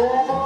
아,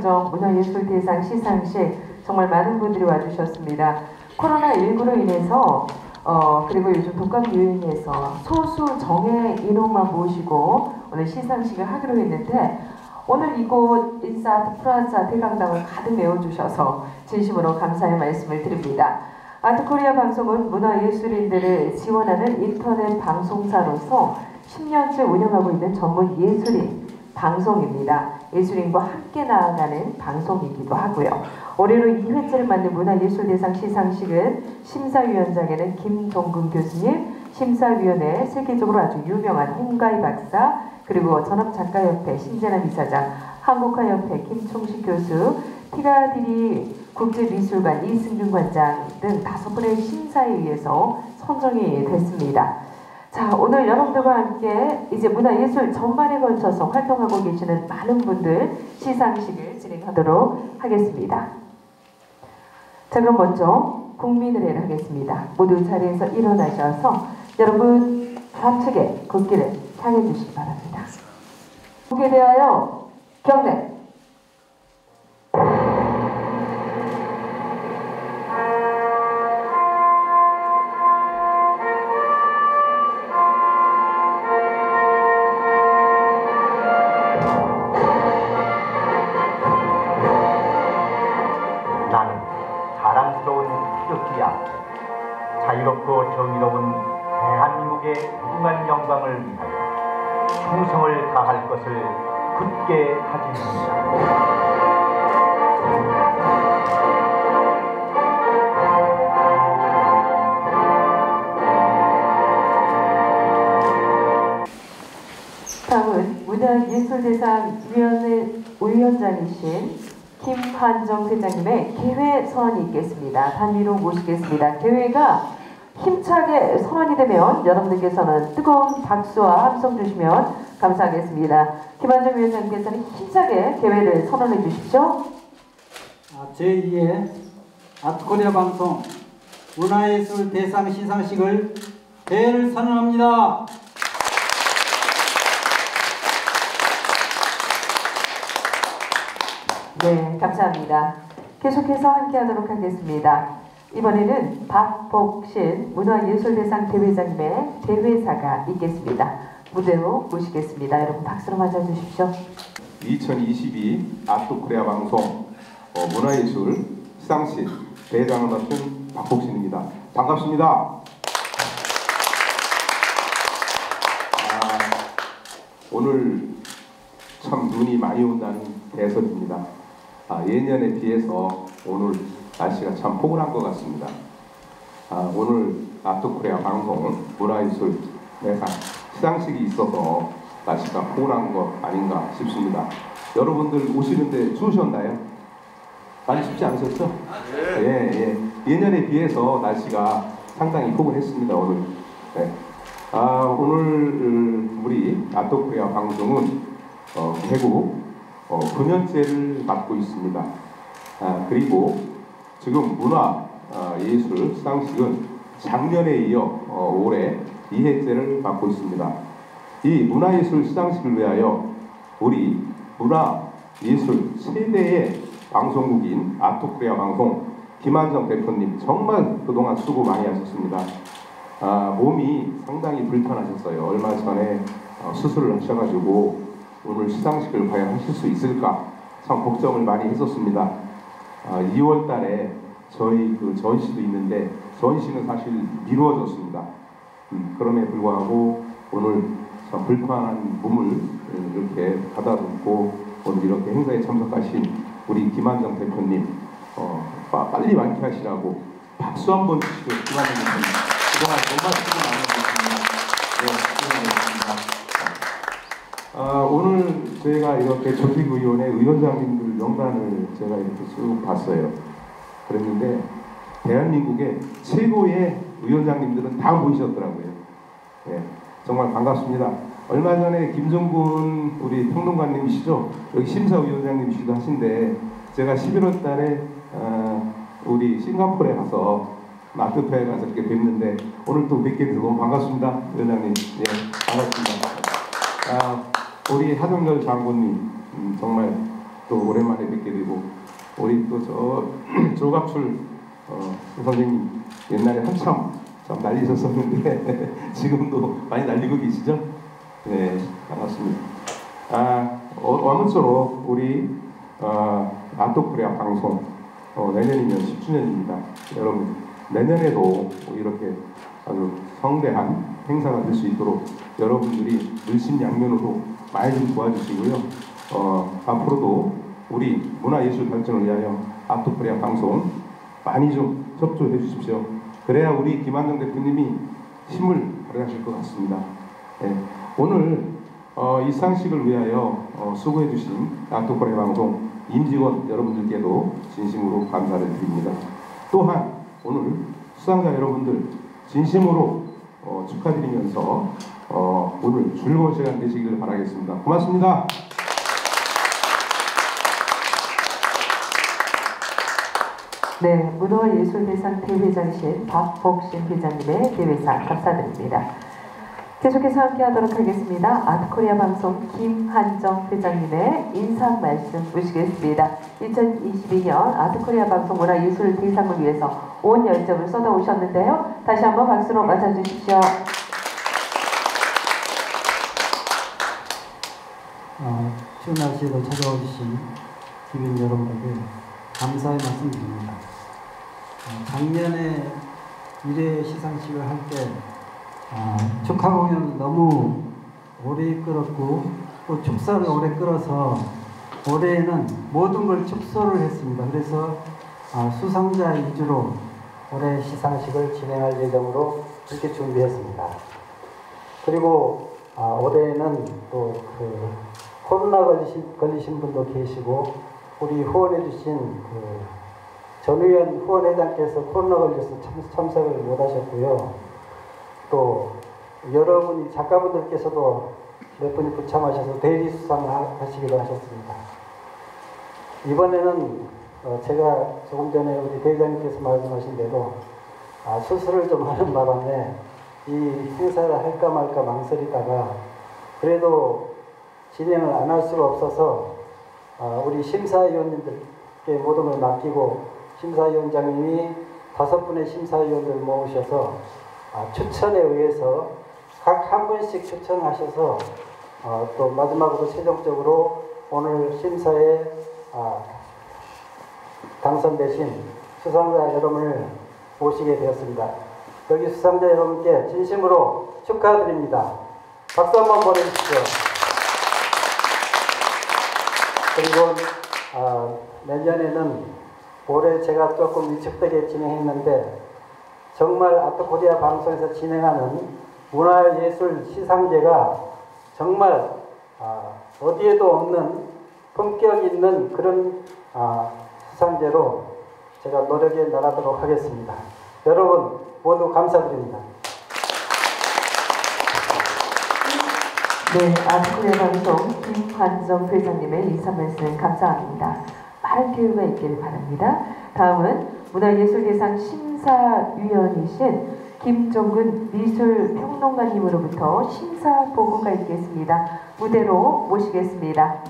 선정 문화예술대상 시상식 정말 많은 분들이 와주셨습니다. 코로나19로 인해서 어, 그리고 요즘 독감 유행에서 소수 정예 인원만 모시고 오늘 시상식을 하기로 했는데 오늘 이곳 인사아트 프라자 대강당을 가득 메워주셔서 진심으로 감사의 말씀을 드립니다. 아트코리아 방송은 문화예술인들을 지원하는 인터넷 방송사로서 10년째 운영하고 있는 전문 예술인 방송입니다. 예술인과 함께 나아가는 방송이기도 하고요. 올해로 2회째를 맞는 문화예술대상 시상식은 심사위원장에는 김동근 교수님, 심사위원회 세계적으로 아주 유명한 홍가희 박사, 그리고 전업작가협회 신재남 이사장, 한국화협회 김총식 교수, 피가디리 국제미술관 이승준 관장 등 다섯 분의 심사에 의해서 선정이 됐습니다. 자, 오늘 여러분들과 함께 이제 문화예술 전반에 걸쳐서 활동하고 계시는 많은 분들 시상식을 진행하도록 하겠습니다. 자, 그럼 먼저 국민의례를 하겠습니다. 모두 자리에서 일어나셔서 여러분 좌측에 국기를 향해 주시기 바랍니다. 국에 대하여 경례. 충성을 다할 것을 굳게 다짐합니다. 다음은 문화예술대상 위원회 위원장이신 김환정 회장님의 개회 선언이 있겠습니다. 단위로 모시겠습니다. 개회가 힘차게 선언이 되면 여러분들께서는 뜨거운 박수와 함성 주시면 감사하겠습니다. 김환정 위원장님께서는 힘차게 개회를 선언해 주십시오. 아, 제2회 아트코리아 방송 문화예술 대상 시상식을 대회를 선언합니다. 네, 감사합니다. 계속해서 함께하도록 하겠습니다. 이번에는 박복신 문화예술대상 대회장님의 대회사가 있겠습니다. 무대로 모시겠습니다. 여러분 박수로 맞아주십시오. 2022 아트코리아 방송 어, 문화예술 시상식 대회장을 맡은 박복신입니다. 반갑습니다. 아, 오늘 참 눈이 많이 온다는 대설입니다. 아, 예년에 비해서 오늘 날씨가 참 포근한 것 같습니다. 아, 오늘 아트코리아 방송 문화예술 대상 시상식이 있어서 날씨가 포근한 것 아닌가 싶습니다. 여러분들 오시는데 추우셨나요? 많이 춥지 않으셨죠? 예, 예. 예년에 비해서 날씨가 상당히 포근했습니다, 오늘. 네. 아, 오늘 음, 우리 아토코리아 방송은 어, 개국 어, 9년째를 맡고 있습니다. 아, 그리고 지금 문화 아, 예술 시상식은 작년에 이어 어, 올해 2회째를 맡고 있습니다. 이 문화예술 시상식을 위하여 우리 문화예술 세대의 방송국인 아토코리아 방송 김한정 대표님 정말 그동안 수고 많이 하셨습니다. 아, 몸이 상당히 불편하셨어요. 얼마 전에 어, 수술을 하셔가지고 오늘 시상식을 과연 하실 수 있을까 참 걱정을 많이 했었습니다. 아, 2월 달에 저희 그 전시도 있는데 전시는 사실 미루어졌습니다. 음, 그럼에 불구하고 오늘 참 불편한 몸을 이렇게 가다듬고 오늘 이렇게 행사에 참석하신 우리 김한정 대표님 어, 빠- 빨리 완쾌하시라고 박수 한번 주시고 김한정 대표님 그동안 정말 수고 저희가 이렇게 조직위원회 위원장님들 명단을 제가 이렇게 쭉 봤어요. 그랬는데 대한민국의 최고의 위원장님들은 다 모이셨더라고요. 예, 정말 반갑습니다. 얼마 전에 김정군 우리 평론가님이시죠? 여기 심사위원장님이시기도 하신데 제가 11월 달에 어, 우리 싱가포르에 가서 마트페에 가서 이렇게 뵙는데 오늘 또 뵙게 돼서 너무 반갑습니다. 위원장님. 예, 반갑습니다. 아, 우리 하정열 장군님 음, 정말 또 오랜만에 뵙게 되고 우리 또 저 조갑출 어, 선생님 옛날에 한참 참 날리셨었는데 지금도 많이 날리고 계시죠? 네 반갑습니다. 아 어, 아무쪼록 우리 어, 아토코리아 방송 어, 내년이면 10주년입니다. 여러분 내년에도 이렇게 아주 성대한 행사가 될 수 있도록 여러분들이 물심양면으로 많이 좀 도와주시고요. 어, 앞으로도 우리 문화예술 발전을 위하여 아토코리아 방송 많이 좀 협조해 주십시오. 그래야 우리 김한정 대표님이 힘을 발휘하실 것 같습니다. 예, 오늘 어, 이 상식을 위하여 어, 수고해 주신 아토코리아 방송 임직원 여러분들께도 진심으로 감사를 드립니다. 또한 오늘 수상자 여러분들 진심으로 어, 축하드리면서 어, 오늘 즐거운 시간 되시길 바라겠습니다. 고맙습니다. 네, 문화예술대상 대회장이신 박복신 회장님의 대회상 감사드립니다. 계속해서 함께하도록 하겠습니다. 아트코리아 방송 김한정 회장님의 인상 말씀 모시겠습니다. 2022년 아트코리아 방송 문화예술 대상을 위해서 온 열정을 쏟아오셨는데요. 다시 한번 박수로 맞아주십시오. 어, 추운 날씨에도 찾아오신 주민 여러분에게 감사의 말씀 드립니다. 어, 작년에 미래 시상식을 할때 아, 축하 공연 너무 오래 끌었고 또 축사를 오래 끌어서 올해는 모든 걸 축소를 했습니다. 그래서 아, 수상자 위주로 올해 시상식을 진행할 예정으로 그렇게 준비했습니다. 그리고 아, 올해는 또그 코로나 걸리신, 걸리신 분도 계시고 우리 후원해 주신 그 전 의원 후원회장께서 코로나 걸려서 참, 참석을 못하셨고요. 또 여러분이 작가분들께서도 몇 분이 부참하셔서 대리 수상하시기도 하셨습니다. 이번에는 어, 제가 조금 전에 우리 대장님께서 말씀하신 대로 아, 수술을 좀 하는 바람에 이 행사를 할까 말까 망설이다가 그래도 진행을 안 할 수가 없어서 아, 우리 심사위원님들께 모든 걸 맡기고 심사위원장님이 다섯 분의 심사위원을 모으셔서 아, 추천에 의해서 각 한 분씩 추천하셔서 어, 또 마지막으로 최종적으로 오늘 심사에 아, 당선되신 수상자 여러분을 모시게 되었습니다. 여기 수상자 여러분께 진심으로 축하드립니다. 박수 한번 보내주십시오. 그리고 아, 내년에는 올해 제가 조금 위축되게 진행했는데 정말 아트코리아 방송에서 진행하는 문화예술 시상제가 정말 아, 어디에도 없는 품격 있는 그런 아, 시상제로 제가 노력해 나가도록 하겠습니다. 여러분 모두 감사드립니다. 네, 아트코리아 방송 김환정 회장님의 인사 말씀 감사합니다. 빠른 교육가 있길 바랍니다. 다음은 문화예술대상 심사위원이신 김종근 미술평론가님으로부터 심사 보고가 있겠습니다. 무대로 모시겠습니다.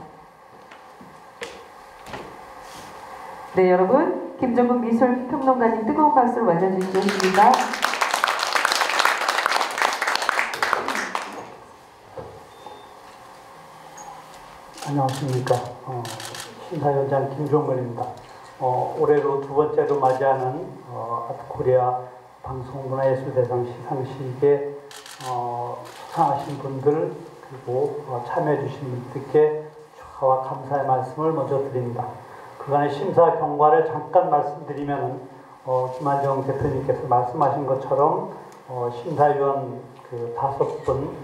네, 여러분, 김종근 미술평론가님 뜨거운 박수를 맞아주시겠습니다. 안녕하십니까. 어, 심사위원장 김종근입니다. 어, 올해로 두 번째로 맞이하는 어, 아트코리아 방송문화예술대상 시상식에 어, 수상하신 분들 그리고 어, 참여해주신 분들께 축하와 감사의 말씀을 먼저 드립니다. 그간의 심사 경과를 잠깐 말씀드리면 어, 김한정 대표님께서 말씀하신 것처럼 어, 심사위원 그 다섯 분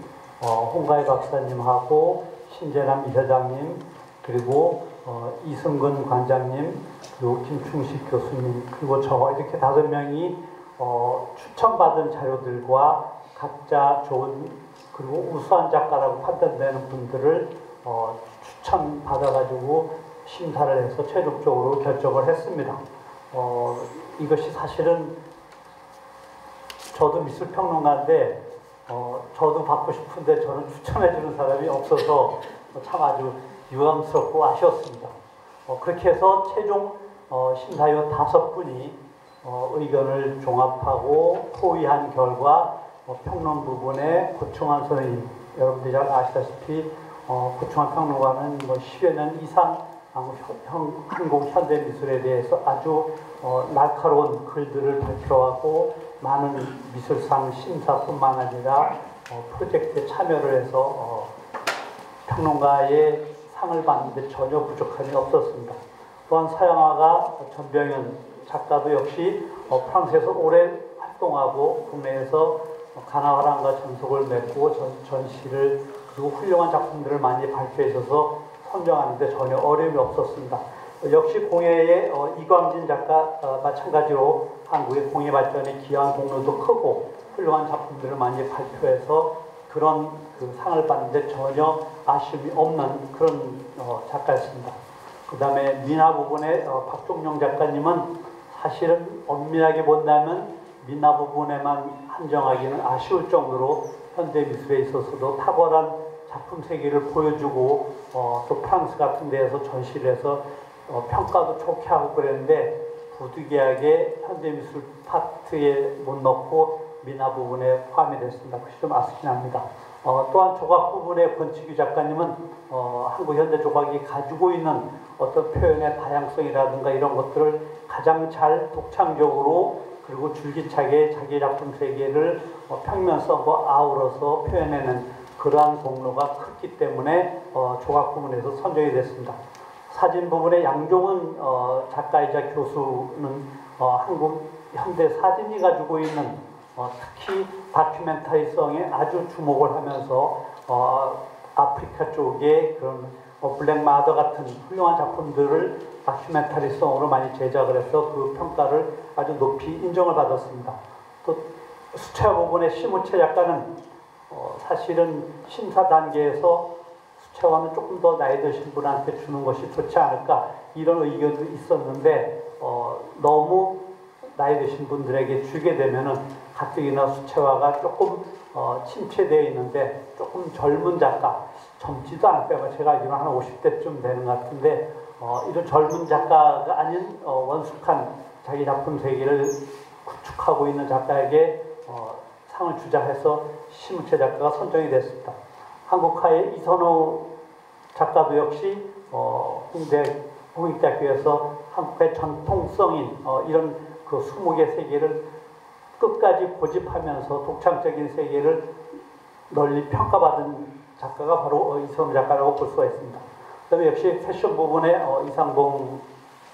어, 홍가희 박사님하고 신재남 이사장님 그리고 어, 이승근 관장님 그리고 김충식 교수님 그리고 저 이렇게 다섯 명이 어, 추천받은 자료들과 각자 좋은 그리고 우수한 작가라고 판단되는 분들을 어, 추천 받아가지고 심사를 해서 최종적으로 결정을 했습니다. 어, 이것이 사실은 저도 미술평론가인데 어, 저도 받고 싶은데 저는 추천해주는 사람이 없어서 참 아주 유감스럽고 아쉬웠습니다. 어, 그렇게 해서 최종 어, 심사위원 다섯 분이 어, 의견을 종합하고 토의한 결과 어, 평론 부분에 고충환 선생님 여러분들이 잘 아시다시피 어, 고충환 평론가는 뭐 10여 년 이상 어, 형- 한국 현대 미술에 대해서 아주 어, 날카로운 글들을 발표하고 많은 미술상 심사뿐만 아니라 어, 프로젝트에 참여를 해서 어, 평론가의 상을 받는데 전혀 부족함이 없었습니다. 또한 서양화가 전병현 작가도 역시 어, 프랑스에서 오래 활동하고 국내에서 가나화랑과 전속을 맺고 전, 전시를 그리고 훌륭한 작품들을 많이 발표해 있어서 선정하는데 전혀 어려움이 없었습니다. 역시 공예의 어, 이광진 작가 어, 마찬가지로 한국의 공예 발전에 기여한 공로도 크고 훌륭한 작품들을 많이 발표해서 그런 그 상을 받는데 전혀 아쉬움이 없는 그런 어, 작가였습니다. 그 다음에 미나 부분에 어, 박종용 작가님은 사실은 엄밀하게 본다면 미나 부분에만 한정하기는 아쉬울 정도로 현대 미술에 있어서도 탁월한 작품 세계를 보여주고 어, 또 프랑스 같은 데에서 전시를 해서 어, 평가도 좋게 하고 그랬는데 부득이하게 현대 미술 파트에 못 넣고 미나 부분에 포함이 됐습니다. 그것이 좀 아쉽긴 합니다. 어, 또한 조각 부분의 권치규 작가님은 어, 한국 현대 조각이 가지고 있는 어떤 표현의 다양성이라든가 이런 것들을 가장 잘 독창적으로 그리고 줄기차게 자기 작품 세계를 어, 평면성과 아우러서 표현해낸 그러한 공로가 컸기 때문에 어, 조각 부분에서 선정이 됐습니다. 사진 부분에 양종은 어, 작가이자 교수는 어, 한국 현대 사진이 가지고 있는 어, 특히 다큐멘터리성에 아주 주목을 하면서 어, 아프리카 쪽에 그런 어, 블랙마더 같은 훌륭한 작품들을 다큐멘터리성으로 많이 제작을 해서 그 평가를 아주 높이 인정을 받았습니다. 또 수채화 부분의 심우채 작가는 어, 사실은 심사 단계에서 수채화는 조금 더 나이 드신 분한테 주는 것이 좋지 않을까 이런 의견도 있었는데 어, 너무 나이 드신 분들에게 주게 되면은 가뜩이나 수채화가 조금 어, 침체되어 있는데 조금 젊은 작가 젊지도 않고요. 제가 알기로는 한 50대쯤 되는 것 같은데 어, 이런 젊은 작가가 아닌 어, 원숙한 자기 작품 세계를 구축하고 있는 작가에게 어, 상을 주자 해서 심우채 작가가 선정이 됐습니다. 한국화의 이선호 작가도 역시 어, 홍대 홍익대학교에서 한국의 전통성인 어, 이런 그 20개 세계를 끝까지 고집하면서 독창적인 세계를 널리 평가받은 작가가 바로 어, 이선호 작가라고 볼 수가 있습니다. 그다음에 역시 패션 부분에 어, 이상봉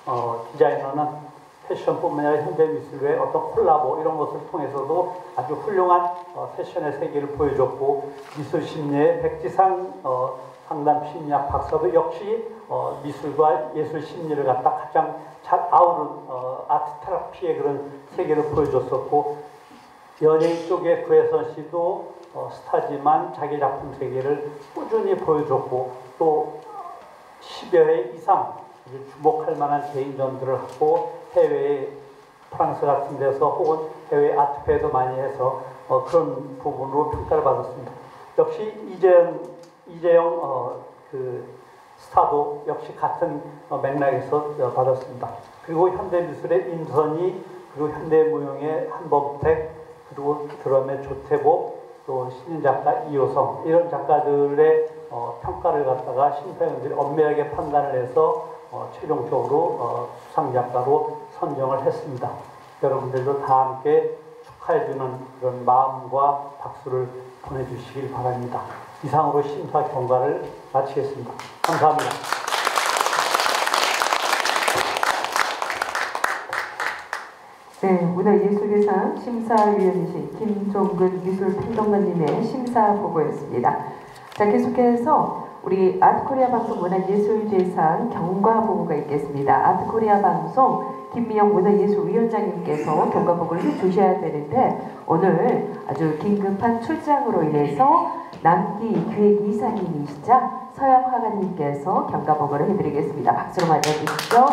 어, 디자이너는 패션뿐만 아니라 현대 미술의 어떤 콜라보 이런 것을 통해서도 아주 훌륭한 어, 패션의 세계를 보여줬고 미술 심리의 백지상 어, 상담 심리학 박사도 역시 어, 미술과 예술 심리를 갖다 가장 잘 아우른 어, 아트 테라피의 그런 세계를 보여줬었고 연예인 쪽의 구혜선 씨도 어, 스타지만 자기 작품 세계를 꾸준히 보여줬고 또 10여 회 이상 주목할 만한 개인전들을 하고 해외 프랑스 같은 데서 혹은 해외 아트페도 많이 해서 어, 그런 부분으로 평가를 받았습니다. 역시 이재영, 이재영 어, 그 스타도 역시 같은 어, 맥락에서 어, 받았습니다. 그리고 현대미술의 임선희 그리고 현대무용의 한범택 그리고 드럼의 조태복 또 신인작가 이효성 이런 작가들의 어, 평가를 갖다가 심사위원들이 엄밀하게 판단을 해서 어, 최종적으로 어, 수상작가로 선정을 했습니다. 여러분들도 다 함께 축하해주는 그런 마음과 박수를 보내주시길 바랍니다. 이상으로 심사 경과를 마치겠습니다. 감사합니다. 네, 문화예술대상 심사위원이신 김종근 미술평론가님의 심사 보고였습니다. 자, 계속해서 우리 아트코리아 방송 문화예술대상 경과 보고가 있겠습니다. 아트코리아 방송 김미영 문화예술위원장님께서 경과 보고를 해주셔야 되는데 오늘 아주 긴급한 출장으로 인해서 남기 기획이사님이시자 서영 화가님께서 경과 보고를 해드리겠습니다. 박수로 맞아주시죠.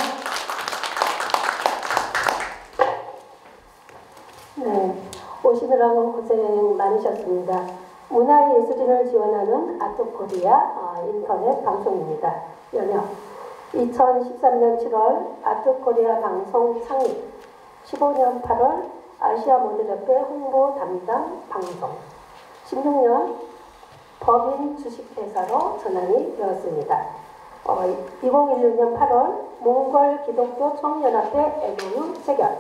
네, 오시느라고 고생 많으셨습니다. 문화예술인을 지원하는 아트코리아 어, 인터넷 방송입니다. 연역 2013년 7월 아트코리아 방송 창립 15년 8월 아시아 모델협회 홍보 담당 방송 16년 법인 주식회사로 전환이 되었습니다. 어, 2016년 8월 몽골 기독교 총연합회 MOU 체결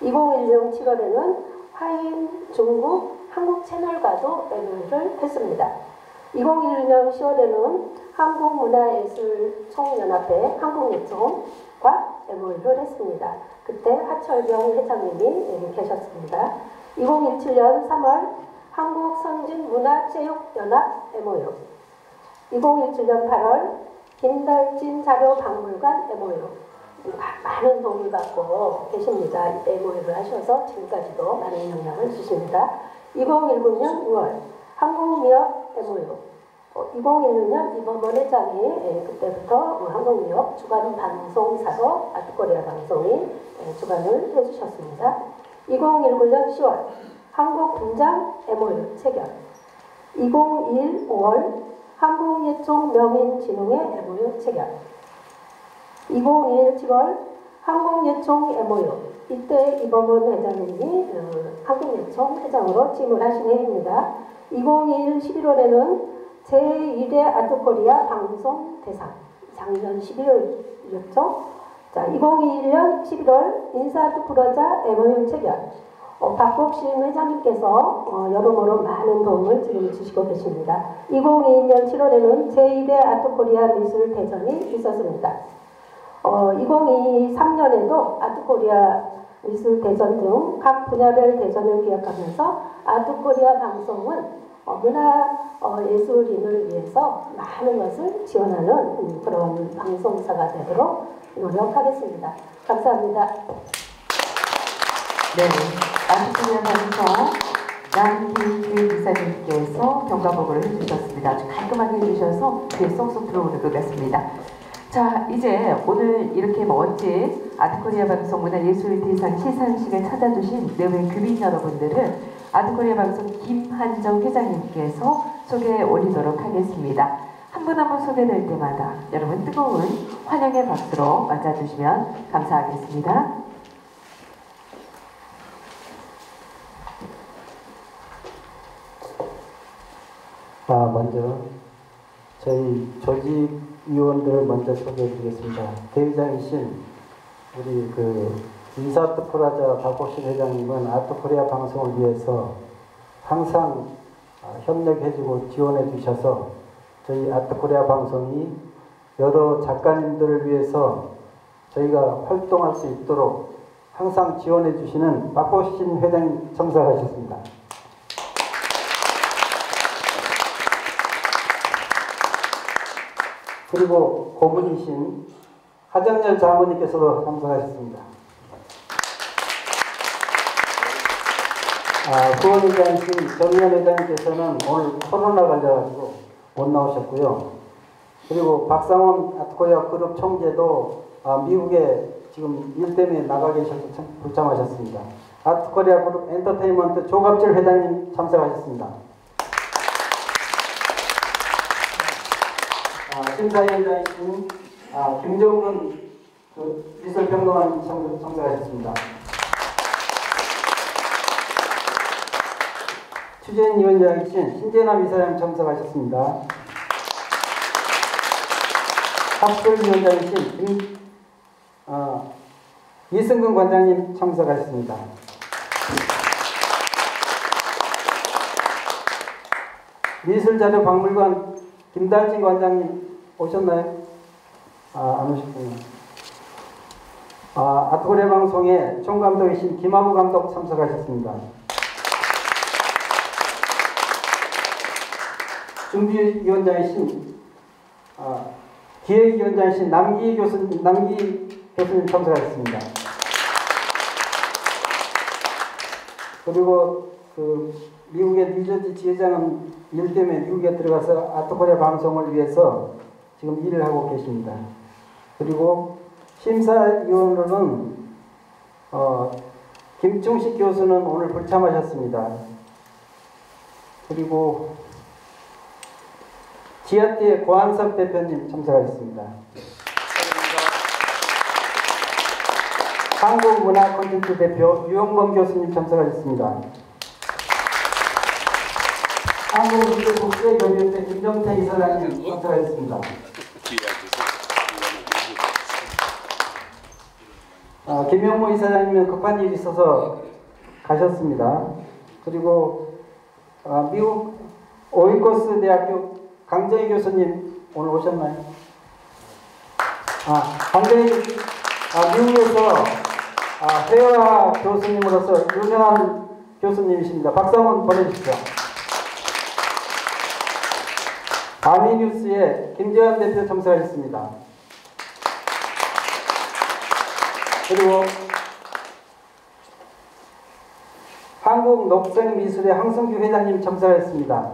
2016 7월에는 화인 중국 한국 채널과도 MOU를 했습니다. 2016년 10월에는 한국문화예술총연합회 한국예총과 MOU를 했습니다. 그때 하철경 회장님이 계셨습니다. 2017년 3월 한국선진문화체육연합 MOU 2017년 8월 김달진 자료박물관 MOU 많은 도움을 받고 계십니다. MOU를 하셔서 지금까지도 많은 영향을 주십니다. 2019년 6월 한국미역 MOU 2016년 이범원 회장이 예, 그때부터 뭐 한국미역 주간 방송사로 아트코리아 방송이 예, 주관을 해주셨습니다. 2019년 10월 한국공장 MOU 체결 2021 5월 한국예총 명인진흥회 MOU 체결 2021 7월 한국예총 MOU 이때 이범원 회장님이 어, 한국예총 회장으로 취임을 하신 해입니다. 2021 11월에는 제1회 아트코리아 방송 대상 작년 12월이었죠. 자, 2021년 11월 인사아트 프로자 MOU 체결 어, 박복신 회장님께서 어, 여러모로 많은 도움을 지금 주시고 계십니다. 2022년 7월에는 제1회 아트코리아 미술 대전이 있었습니다. 어, 2023년에도 아트코리아 미술 대전 등 각 분야별 대전을 기획하면서 아트코리아 방송은 어, 문화 어, 예술인을 위해서 많은 것을 지원하는 음, 그런 방송사가 되도록 노력하겠습니다. 감사합니다. 네, 아트코리아 방송 남기규 기사님께서 경과 보고를 해주셨습니다. 아주 깔끔하게 해주셔서 귀에 쏙쏙 들어오는 것 같습니다. 자, 이제 오늘 이렇게 멋진 아트코리아 방송 문화예술대상 시상식을 찾아주신 네분 규빈 여러분들은 아드코리아 방송 김한정 회장님께서 소개해 올리도록 하겠습니다. 한 분 한 분 소개될 때마다 여러분 뜨거운 환영의 박수로 맞아주시면 감사하겠습니다. 아, 먼저 저희 조직위원들 먼저 소개해 드리겠습니다. 대회장이신 우리 그 인사 아트 프라자 박호신 회장님은 아트코리아 방송을 위해서 항상 아, 협력해주고 지원해 주셔서 저희 아트코리아 방송이 여러 작가님들을 위해서 저희가 활동할 수 있도록 항상 지원해 주시는 박호신 회장님 참석하셨습니다. 그리고 고문이신 하정열 자모님께서도 참석하셨습니다. 아, 후원회장이신 정의원 회장님께서는 오늘 코로나 걸려가지고 못 나오셨고요. 그리고 박상원 아트코리아 그룹 총재도 아, 미국에 지금 일 때문에 나가 계셔서 참 불참하셨습니다. 아트코리아 그룹 엔터테인먼트 조갑질 회장님 참석하셨습니다. 아, 심사위원장이신 아, 김정근 그 미술평론가님 참- 참석하셨습니다. 추진위원장이신 신재남 이사장 참석하셨습니다. 학술위원장이신 김, 어, 이승근 관장님 참석하셨습니다. 미술자료박물관 김달진 관장님 오셨나요? 아, 안 오셨군요. 아, 아트코리아 방송의 총감독이신 김하부 감독 참석하셨습니다. 준비위원장이신 아, 기획위원장이신 남기 교수님, 남기 교수님 참석하셨습니다. 그리고 그 미국의 뉴저지 지회장은 일 때문에 미국에 들어가서 아트코리아 방송을 위해서 지금 일을 하고 계십니다. 그리고 심사위원으로는 어, 김충식 교수는 오늘 불참하셨습니다. 그리고 지하티의 고한석 대표님 참석하셨습니다. 한국문화 콘텐츠 대표 유영범 교수님 참석하셨습니다. 한국국제국제교류회 김정태 이사장님 참석하셨습니다. 아, 김영모 이사장님은 급한 일이 있어서 가셨습니다. 그리고 아, 미국 오이코스 대학교 강정희 교수님 오늘 오셨나요? 아, 강정희 아, 미국에서 아, 회화 교수님으로서 유명한 교수님이십니다. 박수 한번 보내주십시오. 아미뉴스의 김재환 대표 참석하셨습니다. 그리고 한국녹색미술의 황성규 회장님 참석하셨습니다.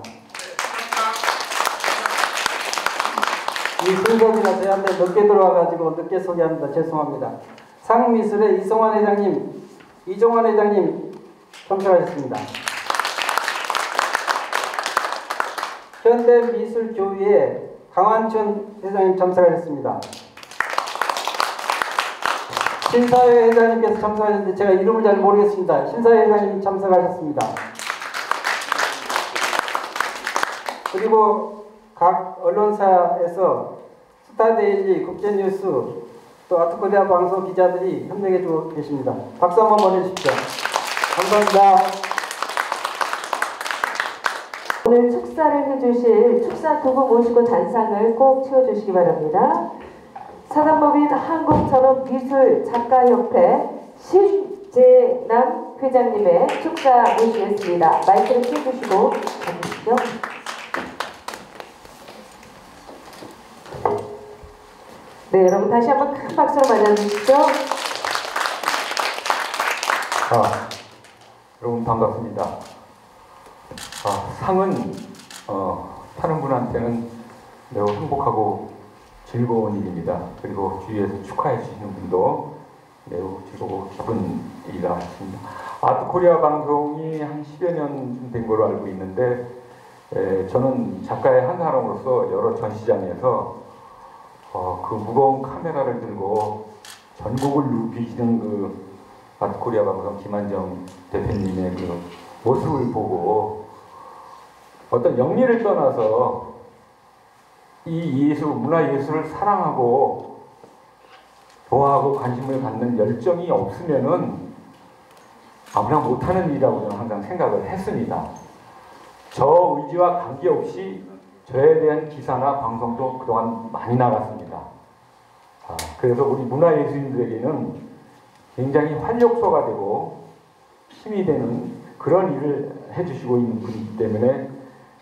이 순서지가 저희한테 늦게 들어와가지고 늦게 소개합니다. 죄송합니다. 상미술의 이성환 회장님, 이종환 회장님 참석하셨습니다. 현대미술교회의 강환춘 회장님 참석하셨습니다. 신사회 회장님께서 참석하셨는데 제가 이름을 잘 모르겠습니다. 신사회 회장님 참석하셨습니다. 그리고 각 언론사에서 스타데일리, 국제뉴스, 또 아트코리아 방송 기자들이 협력해주고 계십니다. 박수 한번 보내주십시오. 감사합니다. 오늘 축사를 해주실 축사 두분 모시고 단상을 꼭 치워주시기 바랍니다. 사단법인 한국전업미술 작가협회 신재남 회장님의 축사 모시겠습니다. 마이크를 켜주시고 가주시죠. 네, 여러분 다시 한번 큰 박수로 맞아주시죠. 아, 여러분 반갑습니다. 아, 상은 어, 타는 분한테는 매우 행복하고 즐거운 일입니다. 그리고 주위에서 축하해 주시는 분도 매우 즐거워 기쁜 일이라 했습니다. 아트코리아 방송이 한 10여 년 된 걸로 알고 있는데 에, 저는 작가의 한 사람으로서 여러 전시장에서 어, 그 무거운 카메라를 들고 전국을 누비시는 그 아트코리아 방송 김한정 대표님의 그 모습을 보고 어떤 영리를 떠나서 이 예술, 문화 예술을 사랑하고 좋아하고 관심을 갖는 열정이 없으면은 아무나 못하는 일이라고 저는 항상 생각을 했습니다. 저 의지와 관계없이 저에 대한 기사나 방송도 그동안 많이 나갔습니다. 아, 그래서 우리 문화예술인들에게는 굉장히 활력소가 되고 힘이 되는 그런 일을 해주시고 있는 분이기 때문에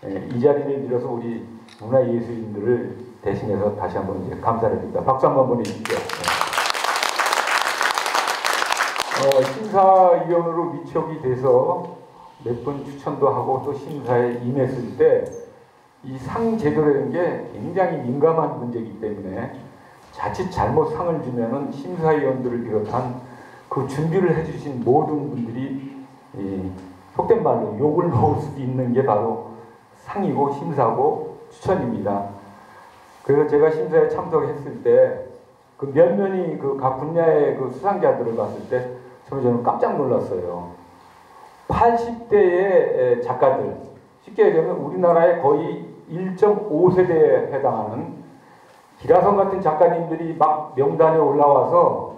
예, 이 자리를 빌어서 우리 문화예술인들을 대신해서 다시 한번 이제 감사를 드립니다. 박수 한번 보내주십시오. 네. 어, 심사위원으로 미촉이 돼서 몇번 추천도 하고 또 심사에 임했을 때 이 상 제도라는 게 굉장히 민감한 문제이기 때문에 자칫 잘못 상을 주면은 심사위원들을 비롯한 그 준비를 해주신 모든 분들이 이 속된 말로 욕을 먹을 수도 있는 게 바로 상이고 심사고 추천입니다. 그래서 제가 심사에 참석했을 때 그 면면이 그 각 분야의 그 수상자들을 봤을 때 정말 저는 깜짝 놀랐어요. 80대의 작가들, 쉽게 얘기하면 우리나라의 거의 1.5세대에 해당하는 기라성 같은 작가님들이 막 명단에 올라와서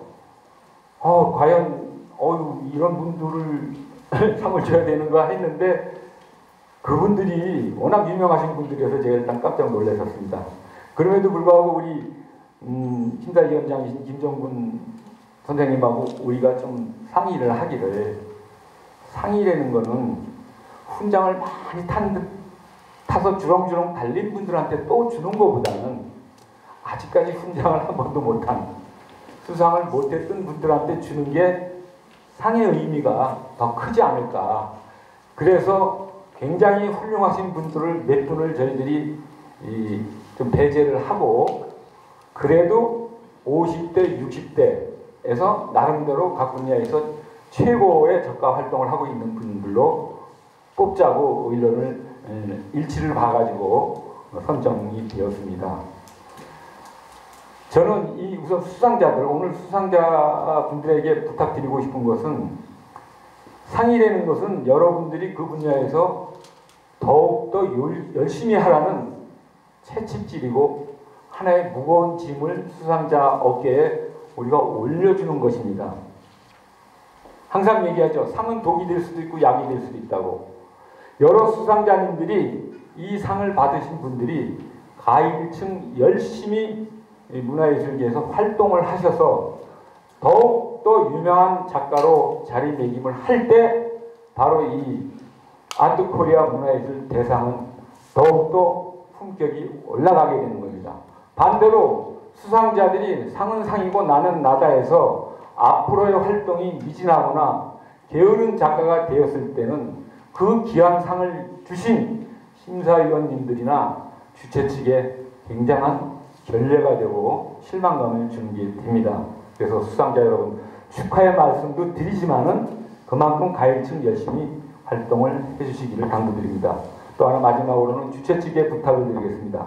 어, 과연 어유 이런 분들을 상을 줘야 되는가 했는데 그분들이 워낙 유명하신 분들이어서 제가 일단 깜짝 놀랐었습니다. 그럼에도 불구하고 우리 음, 심사위원장이신 김정군 선생님하고 우리가 좀 상의를 하기를 상의라는 거는 훈장을 많이 탄 듯, 타서 주렁주렁 달린 분들한테 또 주는 것보다는 아직까지 훈장을 한 번도 못한 수상을 못했던 분들한테 주는 게 상의 의미가 더 크지 않을까. 그래서 굉장히 훌륭하신 분들을 몇 분을 저희들이 이, 좀 배제를 하고 그래도 50대, 60대에서 나름대로 각 분야에서 최고의 작가 활동을 하고 있는 분들로 뽑자고 의견을 에, 일치를 봐가지고 선정이 되었습니다. 저는 이 우선 수상자들 오늘 수상자 분들에게 부탁드리고 싶은 것은 상이라는 것은 여러분들이 그 분야에서 더욱더 열심히 하라는 채찍질이고 하나의 무거운 짐을 수상자 어깨에 우리가 올려주는 것입니다. 항상 얘기하죠. 상은 독이 될 수도 있고 약이 될 수도 있다고. 여러 수상자님들이 이 상을 받으신 분들이 가일층 열심히 문화예술계에서 활동을 하셔서 더욱 더 유명한 작가로 자리매김을 할 때 바로 이 아트코리아 문화예술 대상은 더욱더 품격이 올라가게 되는 겁니다. 반대로 수상자들이 상은 상이고 나는 나다 해서 앞으로의 활동이 미진하거나 게으른 작가가 되었을 때는 그 귀한 상을 주신 심사위원님들이나 주최 측에 굉장한 결례가 되고 실망감을 주는 게 됩니다. 그래서 수상자 여러분 축하의 말씀도 드리지만은 그만큼 가일층 열심히 활동을 해주시기를 당부드립니다. 또 하나 마지막으로는 주최 측에 부탁을 드리겠습니다.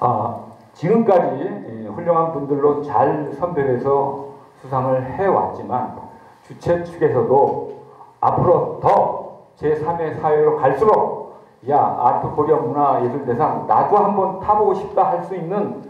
아, 지금까지 훌륭한 분들로 잘 선별해서 수상을 해왔지만 주최 측에서도 앞으로 더 제3의 사회로 갈수록 야 아트 코리아 문화 예술대상 나도 한번 타보고 싶다 할 수 있는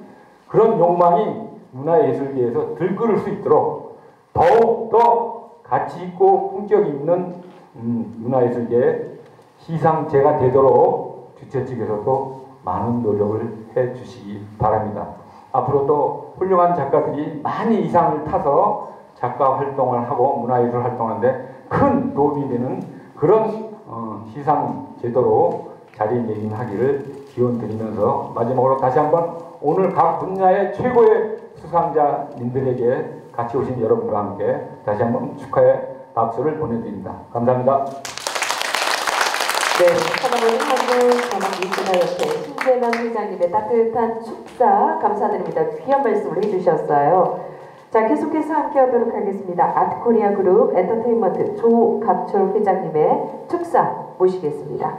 그런 욕망이 문화예술계에서 들끓을 수 있도록 더욱더 가치 있고 품격 있는 음, 문화예술계의 시상제가 되도록 주최 측에서도 많은 노력을 해 주시기 바랍니다. 앞으로도 훌륭한 작가들이 많이 이상을 타서 작가 활동을 하고 문화예술 활동하는데 큰 도움이 되는 그런 어, 시상 제도로 자리매김하기를 기원 드리면서 마지막으로 다시 한번 오늘 각 분야의 최고의 수상자님들에게 같이 오신 여러분과 함께 다시 한번 축하의 박수를 보내드립니다. 감사합니다. 네, 하나님 한국 전학미술가협회 신재만 회장님의 따뜻한 축사 감사드립니다. 귀한 말씀을 해주셨어요. 자, 계속해서 함께 하도록 하겠습니다. 아트코리아 그룹 엔터테인먼트 조갑철 회장님의 축사 모시겠습니다.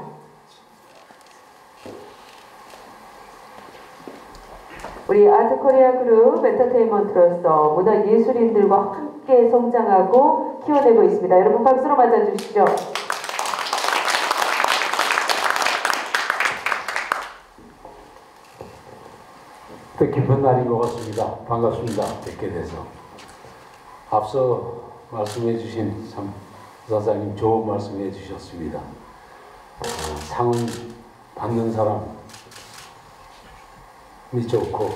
우리 아트코리아 그룹 엔터테인먼트로서 문화 예술인들과 함께 성장하고 키워내고 있습니다. 여러분 박수로 맞아주시죠. 뜻깊은 날인 것 같습니다. 반갑습니다. 뵙게 돼서. 앞서 말씀해 주신 참 사장님 좋은 말씀해 주셨습니다. 어, 상은 받는 사람이 좋고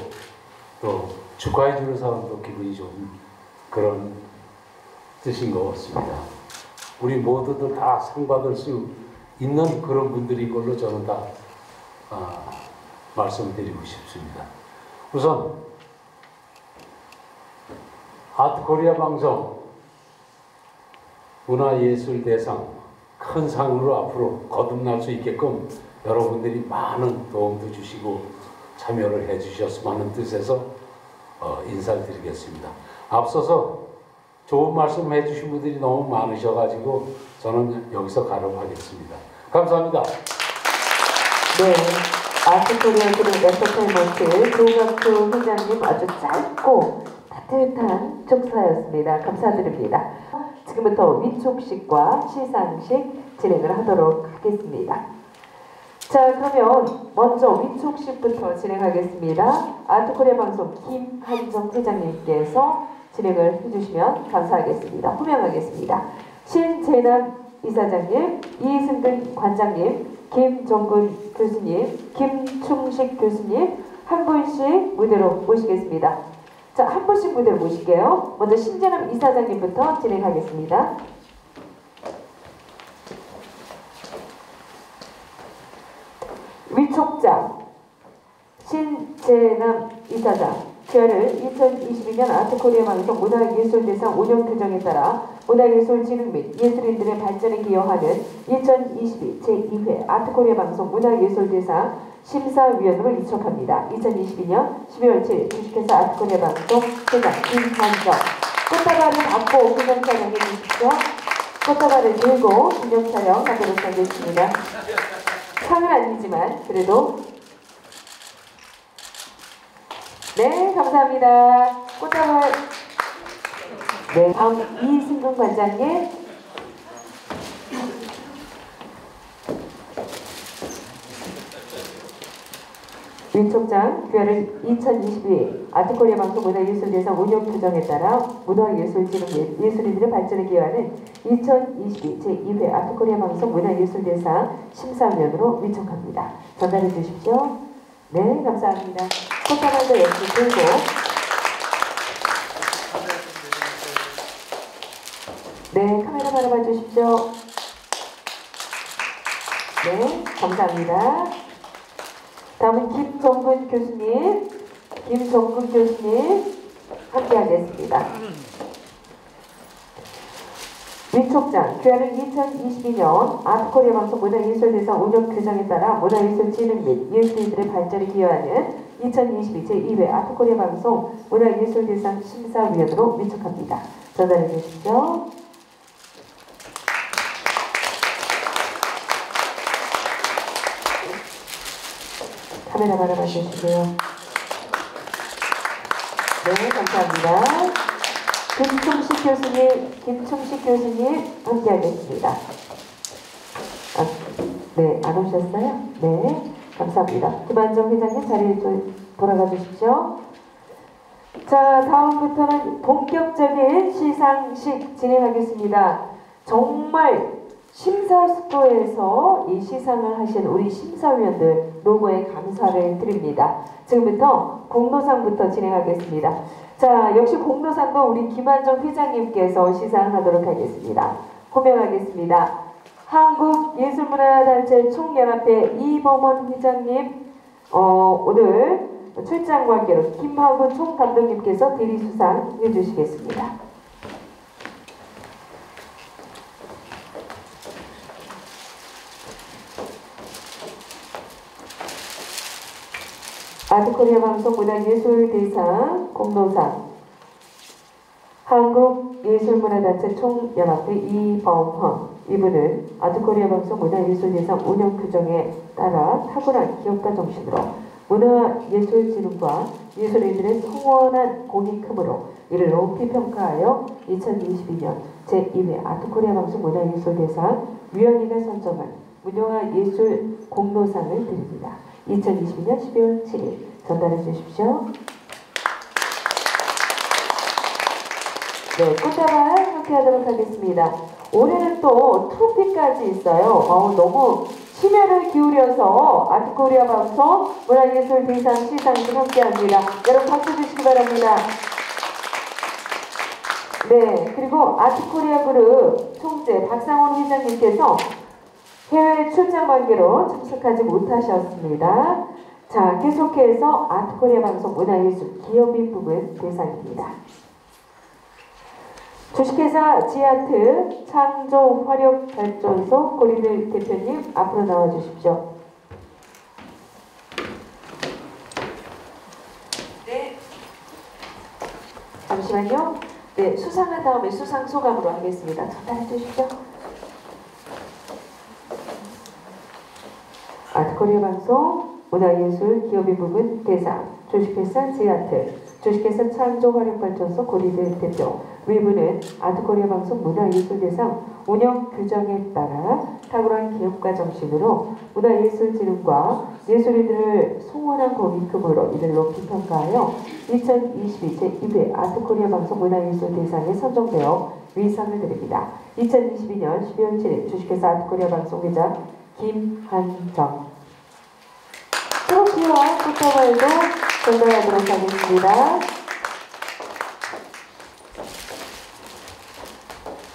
또 축하해 주는 사람도 기분이 좋은 그런 뜻인 것 같습니다. 우리 모두들 다 상 받을 수 있는 그런 분들인 걸로 저는 다 아, 말씀드리고 싶습니다. 우선 아트코리아 방송 문화예술 대상 큰 상으로 앞으로 거듭날 수 있게끔 여러분들이 많은 도움도 주시고 참여를 해주셨으면 하는 뜻에서 어, 인사를 드리겠습니다. 앞서서 좋은 말씀 해주신 분들이 너무 많으셔가지고 저는 여기서 가름하겠습니다. 감사합니다. 네, 아트코리아 그룹 엔터테인먼트 조각수 회장님 아주 짧고 따뜻한 축사였습니다. 감사드립니다. 지금부터 위촉식과 시상식 진행을 하도록 하겠습니다. 자, 그러면 먼저 위촉식부터 진행하겠습니다. 아트코리아 방송 김한정 회장님께서 진행을 해주시면 감사하겠습니다. 호명하겠습니다. 신재남 이사장님, 이승근 관장님, 김정근 교수님, 김충식 교수님 한 분씩 무대로 모시겠습니다. 자, 한 분씩 무대로 모실게요. 먼저 신재남 이사장님부터 진행하겠습니다. 위촉장 신재남 이사장 제안을 2022년 아트코리아 방송 문화예술대상 운영 규정에 따라 문화예술 진흥 및 예술인들의 발전에 기여하는 2022 제2회 아트코리아 방송 문화예술대상 심사위원으로 위촉합니다. 2022년 12월 7일 주식회사 아트코리아 방송 회장 김한정 꽃다발을 받고 기념 촬영해 주십시오. 꽃다발을 들고 기념 촬영 하도록 하겠습니다. 상은 아니지만 그래도 네 감사합니다. 꽃다발 네 다음 이승근 관장님 위촉장 교회를 2022 아트코리아 방송 문화예술대상 운영 규정에 따라 문화예술진흥 및 예술인들의 발전에 기여하는 2022 제2회 아트코리아 방송 문화예술대상 심사위원으로 위촉합니다. 전달해 주십시오. 네, 감사합니다. 꽃다발도 역시 들고 네, 카메라 바라봐 주십시오. 네, 감사합니다. 다음은 김정근 교수님, 김정근 교수님 함께 하겠습니다. 위촉장, 교회는 2022년 아트코리아 방송 문화예술대상 운영 규정에 따라 문화예술 진흥 및 예술인들의 발전에 기여하는 2022 제2회 아트코리아 방송 문화예술대상 심사위원으로 위촉합니다. 전달해 주시죠. 카메라 바라봐 주시고요. 네, 감사합니다. 김충식 교수님, 김충식 교수님 함께하겠습니다. 아, 네, 안 오셨어요? 네, 감사합니다. 김한정 회장님 자리에 좀 돌아가 주십시오. 자, 다음부터는 본격적인 시상식 진행하겠습니다. 정말 심사숙고해서 이 시상을 하신 우리 심사위원들 노고에 감사를 드립니다. 지금부터 공로상부터 진행하겠습니다. 자, 역시 공로상도 우리 김한정 회장님께서 시상하도록 하겠습니다. 호명하겠습니다. 한국예술문화단체 총연합회 이범원 회장님, 어, 오늘 출장 관계로 김하구 총감독님께서 대리수상 해주시겠습니다. 아트코리아 방송 문화예술대상 공로상 한국예술문화단체 총연합회 이범헌 이분은 아트코리아 방송 문화예술대상 운영 규정에 따라 탁월한 기업가 정신으로 문화예술진흥과 예술인들의 성원한 크므로 이를 높이 평가하여 2022년 제2회 아트코리아 방송 문화예술대상 위원회가 선정한 문화예술 공로상을 드립니다. 2022년 12월 7일 전달해 주십시오. 네, 꽃다발 함께하도록 하겠습니다. 올해는 또 트로피까지 있어요. 어우, 너무 심혈을 기울여서 아트코리아 방송 문화예술 대상 시상식 함께합니다. 여러분 박수 주시기 바랍니다. 네, 그리고 아트코리아 그룹 총재 박상원 회장님께서 해외 출장 관계로 참석하지 못하셨습니다. 자, 계속해서 아트코리아 방송 문화예술 기업인 부분 대상입니다. 주식회사 지아트 창조 화력 발전소 고리들 대표님 앞으로 나와 주십시오. 네. 잠시만요. 네, 수상한 다음에 수상 소감으로 하겠습니다. 전달해 주십시오. 아트코리아 방송 문화예술 기업인 부분 대상 주식회사 지아트 주식회사 창조화력발전소 고리대 대표 외부는 아트코리아 방송 문화예술 대상 운영 규정에 따라 탁월한 기업가 정신으로 문화예술진흥과 예술인들을 송원한 공익금으로 이를 높이 평가하여 2022 제2회 아트코리아 방송 문화예술 대상에 선정되어 위상을 드립니다. 2022년 12월 7일 주식회사 아트코리아 방송 회장 김한정 트로피와 꽃다발도 전달하도록 하겠습니다.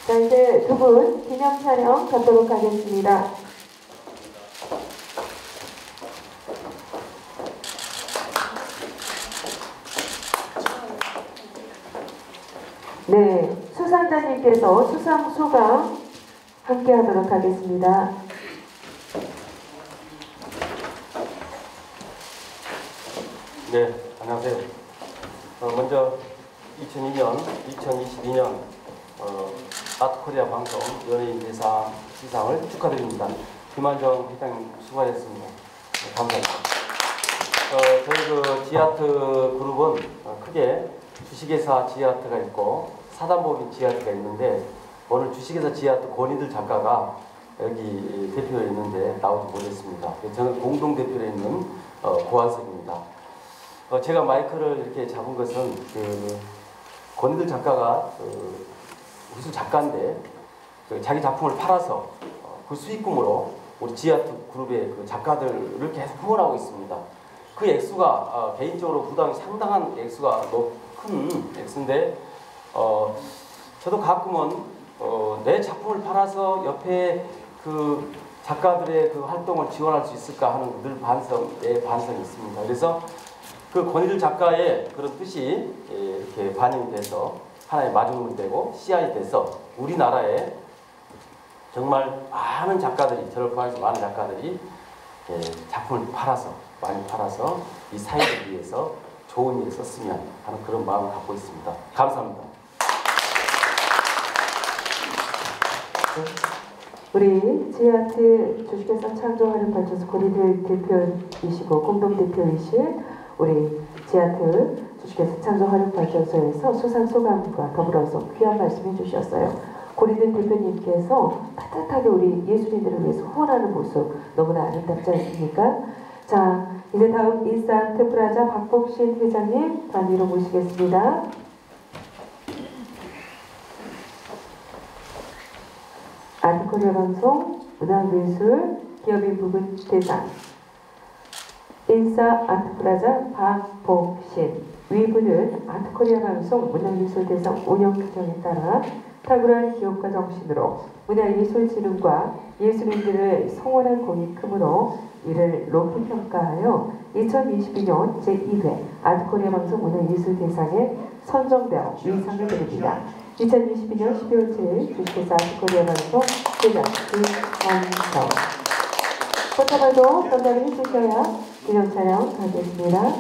자 이제 두 분 기념 촬영 갖도록 하겠습니다. 네, 수상자님께서 수상 소감 함께 하도록 하겠습니다. 네, 안녕하세요. 어, 먼저 2002년, 2022년 어, 아트코리아 방송 연예인 대상 시상을 축하드립니다. 김한정 회장님 수고하셨습니다. 네, 감사합니다. 어, 저희 그 지아트 그룹은 어, 크게 주식회사 지아트가 있고 사단법인 지아트가 있는데 오늘 주식회사 지아트 권희들 작가가 여기 대표에 있는데 나오지 못했습니다. 저는 공동 대표에 있는 어, 고한석입니다. 어, 제가 마이크를 이렇게 잡은 것은 그 권희들 작가가 그 미술 작가인데 그 자기 작품을 팔아서 어, 그 수익금으로 우리 지아트 그룹의 그 작가들을 계속 후원하고 있습니다. 그 액수가 어, 개인적으로 부담이 상당한 액수가 높은 액수인데 어, 저도 가끔은 어, 내 작품을 팔아서 옆에 그 작가들의 그 활동을 지원할 수 있을까 하는 늘 반성, 내 반성이 있습니다. 그래서 그 권희들 작가의 그런 뜻이 예, 이렇게 반영이 돼서 하나의 마중물이 되고 씨앗이 돼서 우리나라에 정말 많은 작가들이 저를 포함해서 많은 작가들이 예, 작품을 팔아서 많이 팔아서 이 사회를 위해서 좋은 일에 썼으면 하는 그런 마음을 갖고 있습니다. 감사합니다. 우리 지아트 주식회사 창조하는 발전소 고리들 대표이시고 공동 대표이신 우리 지아트 주식회사 창조하는 발전소에서 수상 소감과 더불어서 귀한 말씀 해 주셨어요. 고리들 대표님께서 따뜻하게 우리 예술인들을 위해서 후원하는 모습 너무나 아름답지 않습니까? 자, 이제 다음 인스타트 프라자 박복신 회장님 단위로 모시겠습니다. 아트코리아 방송 문화예술 기업인 부분 대상 인사 아트프라자 박복신. 위부는 아트코리아 방송 문화예술 대상 운영 규정에 따라 탁월한 기업가 정신으로 문화예술진흥과 예술인들을 성원한 공이 크므로 이를 높이 평가하여 2022년 제2회 아트코리아 방송 문화예술 대상에 선정되어 위상을 드립니다. 2022년 12월 7일 주식회사 아트코리아 방송 대장 김원성. 꽃다발도 전달을 해주셔야 기념 촬영 가겠습니다.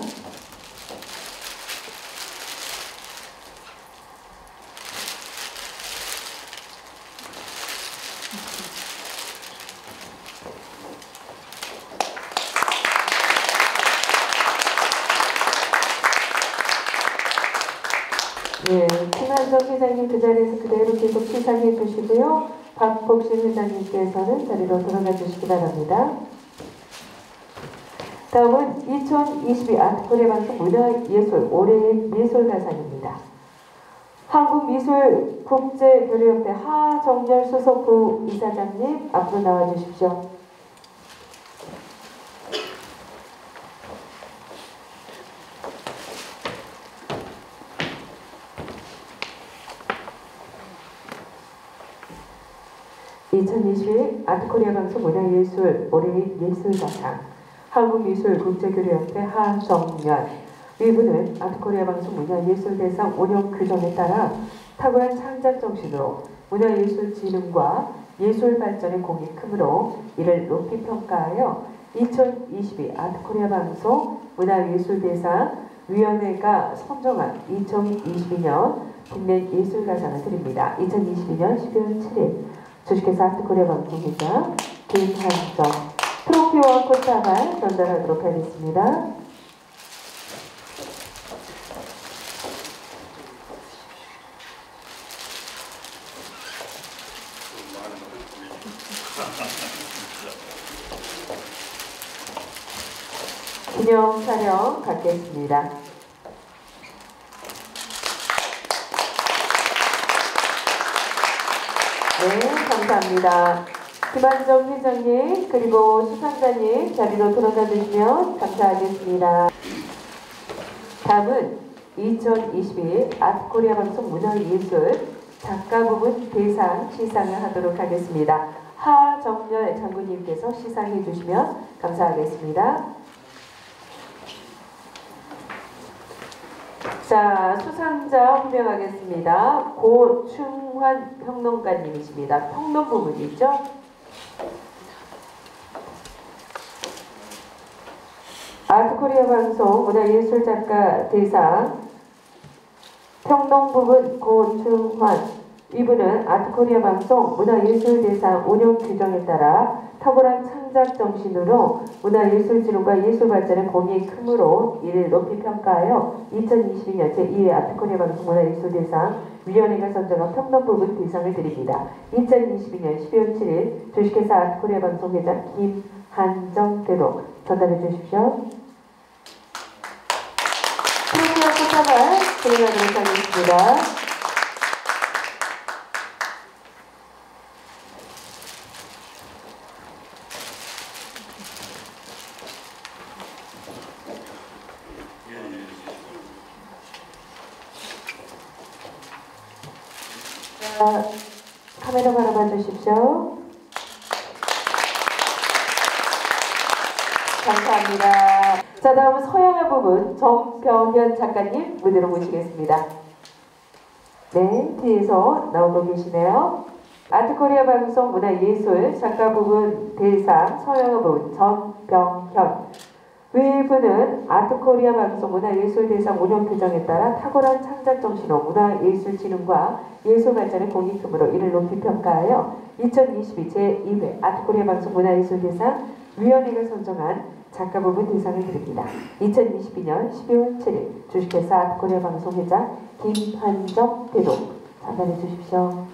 네, 김한정 회장님 그 자리에서 그대로 계속 시상해 주시고요. 박복신 회장님께서는 자리로 돌아가 주시기 바랍니다. 다음은 2022 아트코리아 방송 문화예술 올해의 예술가상입니다. 한국미술국제교류협회 하정열 수석부 이사장님 앞으로 나와주십시오. (2021) 아트코리아 방송 문화예술 올해의 예술가상 한국미술국제교류협회 하정연 위부는 아트코리아 방송 문화예술대상 운영 규정에 따라 탁월한 창작 정신으로 문화예술 진흥과 예술 발전의 공이 크므로 이를 높이 평가하여 2022 아트코리아 방송 문화예술대상 위원회가 선정한 2022년 국내 예술가상을 드립니다. 2022년 12월 7일 주식회사 아트코리아 방송회장 김한정 트로피와 꽃다발 전달하도록 하겠습니다. 기념 촬영 갖겠습니다. 네, 감사합니다. 김한정 회장님 그리고 수상자님 자리로 들어가 주시면 감사하겠습니다. 다음은 2021 아트코리아 방송 문화예술 작가 부분 대상 시상을 하도록 하겠습니다. 하정열 장군님께서 시상해 주시면 감사하겠습니다. 자, 수상자 호명하겠습니다. 고충환 평론가님이십니다. 평론 부분이죠? 아트코리아 방송 문화예술작가 대상 평론 부분 고충환 이분은 아트코리아 방송 문화예술대상 운영 규정에 따라 탁월한 창작 정신으로 문화예술진흥과 예술 발전의 공이 크므로 이를 높이 평가하여 2022년 제2회 아트코리아 방송 문화예술대상 위원회가 선정한 평론 부분 대상을 드립니다. 2022년 12월 7일 주식회사 아트코리아 방송 회장 김한정대로 전달해 주십시오. 트로피와 꽃다발 진행하도록 하겠습니다. 자, 카메라 바라봐 주십시오. 감사합니다. 자, 다음은 정병현 작가님 무대로 모시겠습니다. 네, 뒤에서 나오고 계시네요. 아트코리아 방송 문화예술 작가 부분 대상 부분 정병현 외부는 아트코리아 방송 문화예술 대상 운영 규정에 따라 탁월한 창작 정신으로 문화예술 진흥과 예술 발전의 공익금으로 이를 높이 평가하여 2022 제2회 아트코리아 방송 문화예술 대상 위원회가 선정한 작가 부분 대상을 드립니다. 2022년 12월 7일 주식회사 아트코리아 방송 회장 김환정 대도 전달해 주십시오.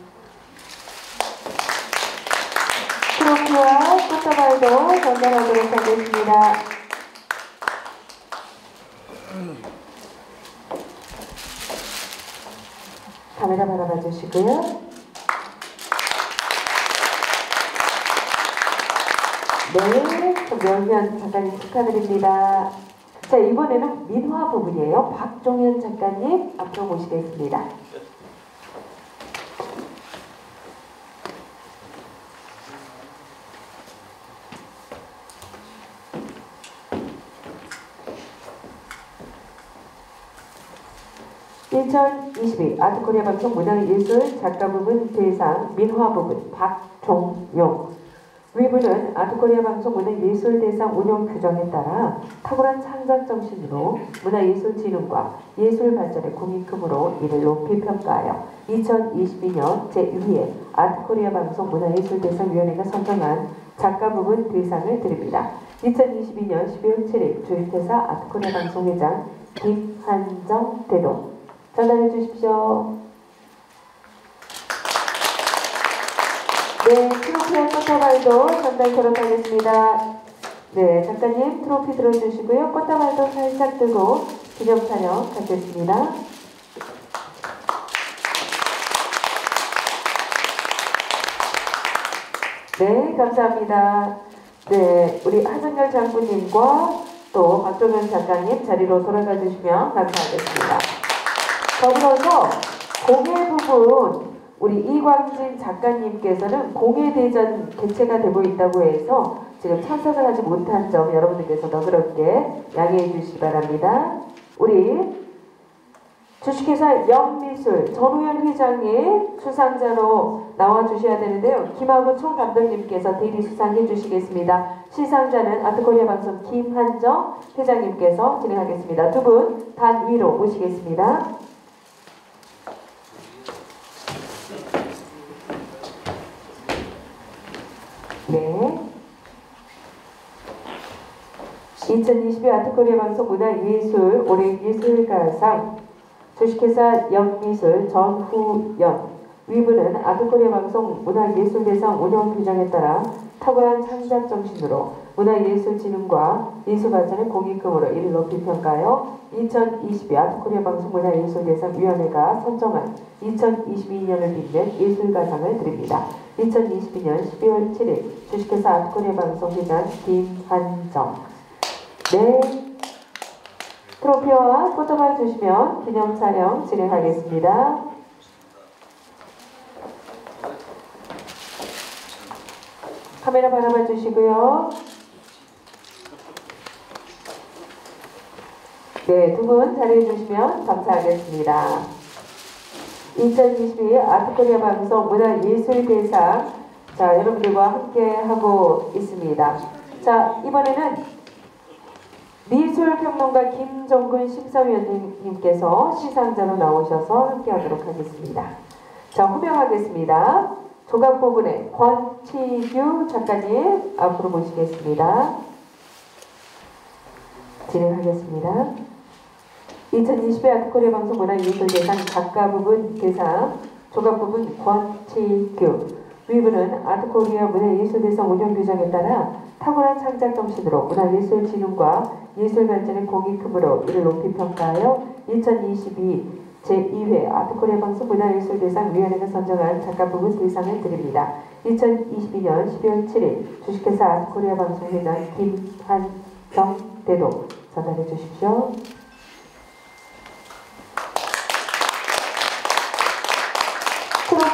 트로피와 꽃다발도 전달하도록 하겠습니다. 카메라 바라봐 주시고요. 네, 명현 작가님 축하드립니다. 자, 이번에는 민화 부분이에요. 박종현 작가님 앞으로 모시겠습니다. (2022) 아트코리아 방송 문화예술 작가 부분 대상 민화 부분 박종용 위부는 아트코리아 방송 문화예술대상 운영 규정에 따라 탁월한 창작 정신으로 문화예술 진흥과 예술 발전의 공익금으로 이를 높이 평가하여 2022년 제2회 아트코리아 방송 문화예술대상위원회가 선정한 작가 부분 대상을 드립니다. 2022년 12월 7일 주식회사 아트코리아 방송 회장 김한정 대도 전달해 주십시오. 네, 트로피와 꽃다발도 전달토록 하겠습니다. 네, 작가님 트로피 들어주시고요. 꽃다발도 살짝 들고 기념 촬영 갖겠습니다. 네, 감사합니다. 네, 우리 하정열 장군님과 또 박종현 작가님 자리로 돌아가 주시면 감사하겠습니다. 더불어서 공예 부분 우리 이광진 작가님께서는 공예대전 개최가 되고 있다고 해서 지금 참석을 하지 못한 점 여러분들께서 너그럽게 양해해 주시기 바랍니다. 우리 주식회사 영미술 전우현 회장이 수상자로 나와 주셔야 되는데요. 김하구 총감독님께서 대리 수상해 주시겠습니다. 시상자는 아트코리아 방송 김한정 회장님께서 진행하겠습니다. 두 분 단 위로 모시겠습니다. 네. 2022 아트코리아 방송 문화예술 올해 예술가상 주식회사 영미술 전후연 위부는 아트코리아 방송 문화예술대상 운영 규정에 따라 탁월한 창작 정신으로 문화예술진흥과 예술발전의 공익금으로 이를 높이 평가하여 2022 아트코리아 방송 문화예술대상 위원회가 선정한 2022년을 빛낸 예술가상을 드립니다. 2022년 12월 7일 주식회사 아트코리아 방송 회장 김한정 네 트로피와 꽃다발 주시면 기념 촬영 진행하겠습니다. 카메라 바라봐 주시고요. 네, 두 분 자리해 주시면 감사하겠습니다. 2022 아트코리아 방송 문화예술대상 자 여러분들과 함께 하고 있습니다. 자 이번에는 미술평론가 김정근 심사위원님께서 시상자로 나오셔서 함께하도록 하겠습니다. 자 호명하겠습니다. 조각 부분에 권치규 작가님 앞으로 모시겠습니다. 진행하겠습니다. 2020회 아트코리아 방송 문화예술 대상 작가 부분 대상 조각 부분 권치규 위부는 아트코리아 문화예술 대상 운영 규정에 따라 탁월한 창작 정신으로 문화예술 진흥과 예술 발전의 공익금으로 이를 높이 평가하여 2022 제2회 아트코리아 방송 문화예술 대상 위원회가 선정한 작가 부분 대상을 드립니다. 2022년 12월 7일 주식회사 아트코리아 방송 회장 김한정 대도 전달해 주십시오.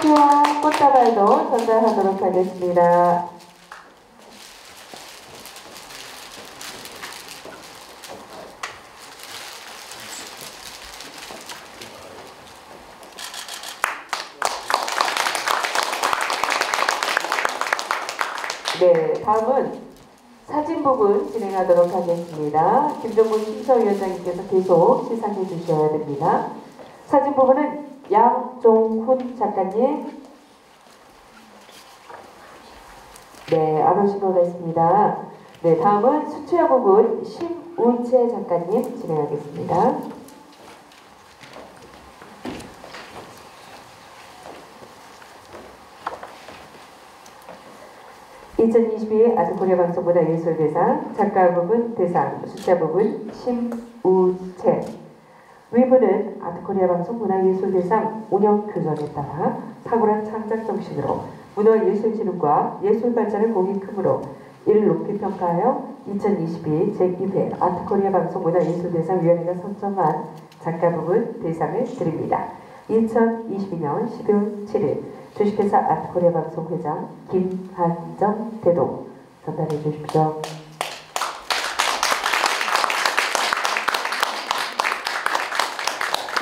트로피와 꽃다발도 전달하도록 하겠습니다. 네, 다음은 사진 부분 진행하도록 하겠습니다. 김정문 심사위원장님께서 계속 시상해 주셔야 됩니다. 사진 부분은 양종훈 작가님. 네, 안 오신 것 같습니다. 네, 다음은 부분 심우채 작가님 진행하겠습니다. (2022) 아트코리아 방송보다 예술대상 작가 부분 대상 숫자 부분 심우채 위부는 코리아 방송 문화예술대상 운영 규정에 따라 탁월한 창작 정신으로 문화예술진흥과 예술발전의 공이 크므로 이를 높이 평가하여 2022 제2회 아트코리아 방송 문화예술대상 위원회가 선정한 작가 부분 대상을 드립니다. 2022년 12월 7일 주식회사 아트코리아 방송 회장 김한정 대도 전달해 주십시오.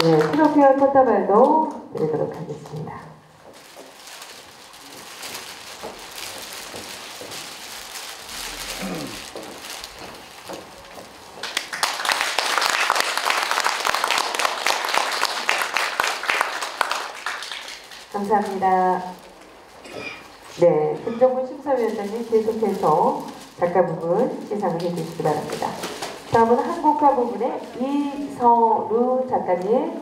네, 트로피와 꽃다발도 드리도록 하겠습니다. 감사합니다. 네, 김정근 심사위원장님 계속해서 작가 부분 시상을 해주시기 바랍니다. 다음은 한국화 부분의 이서루 작가님.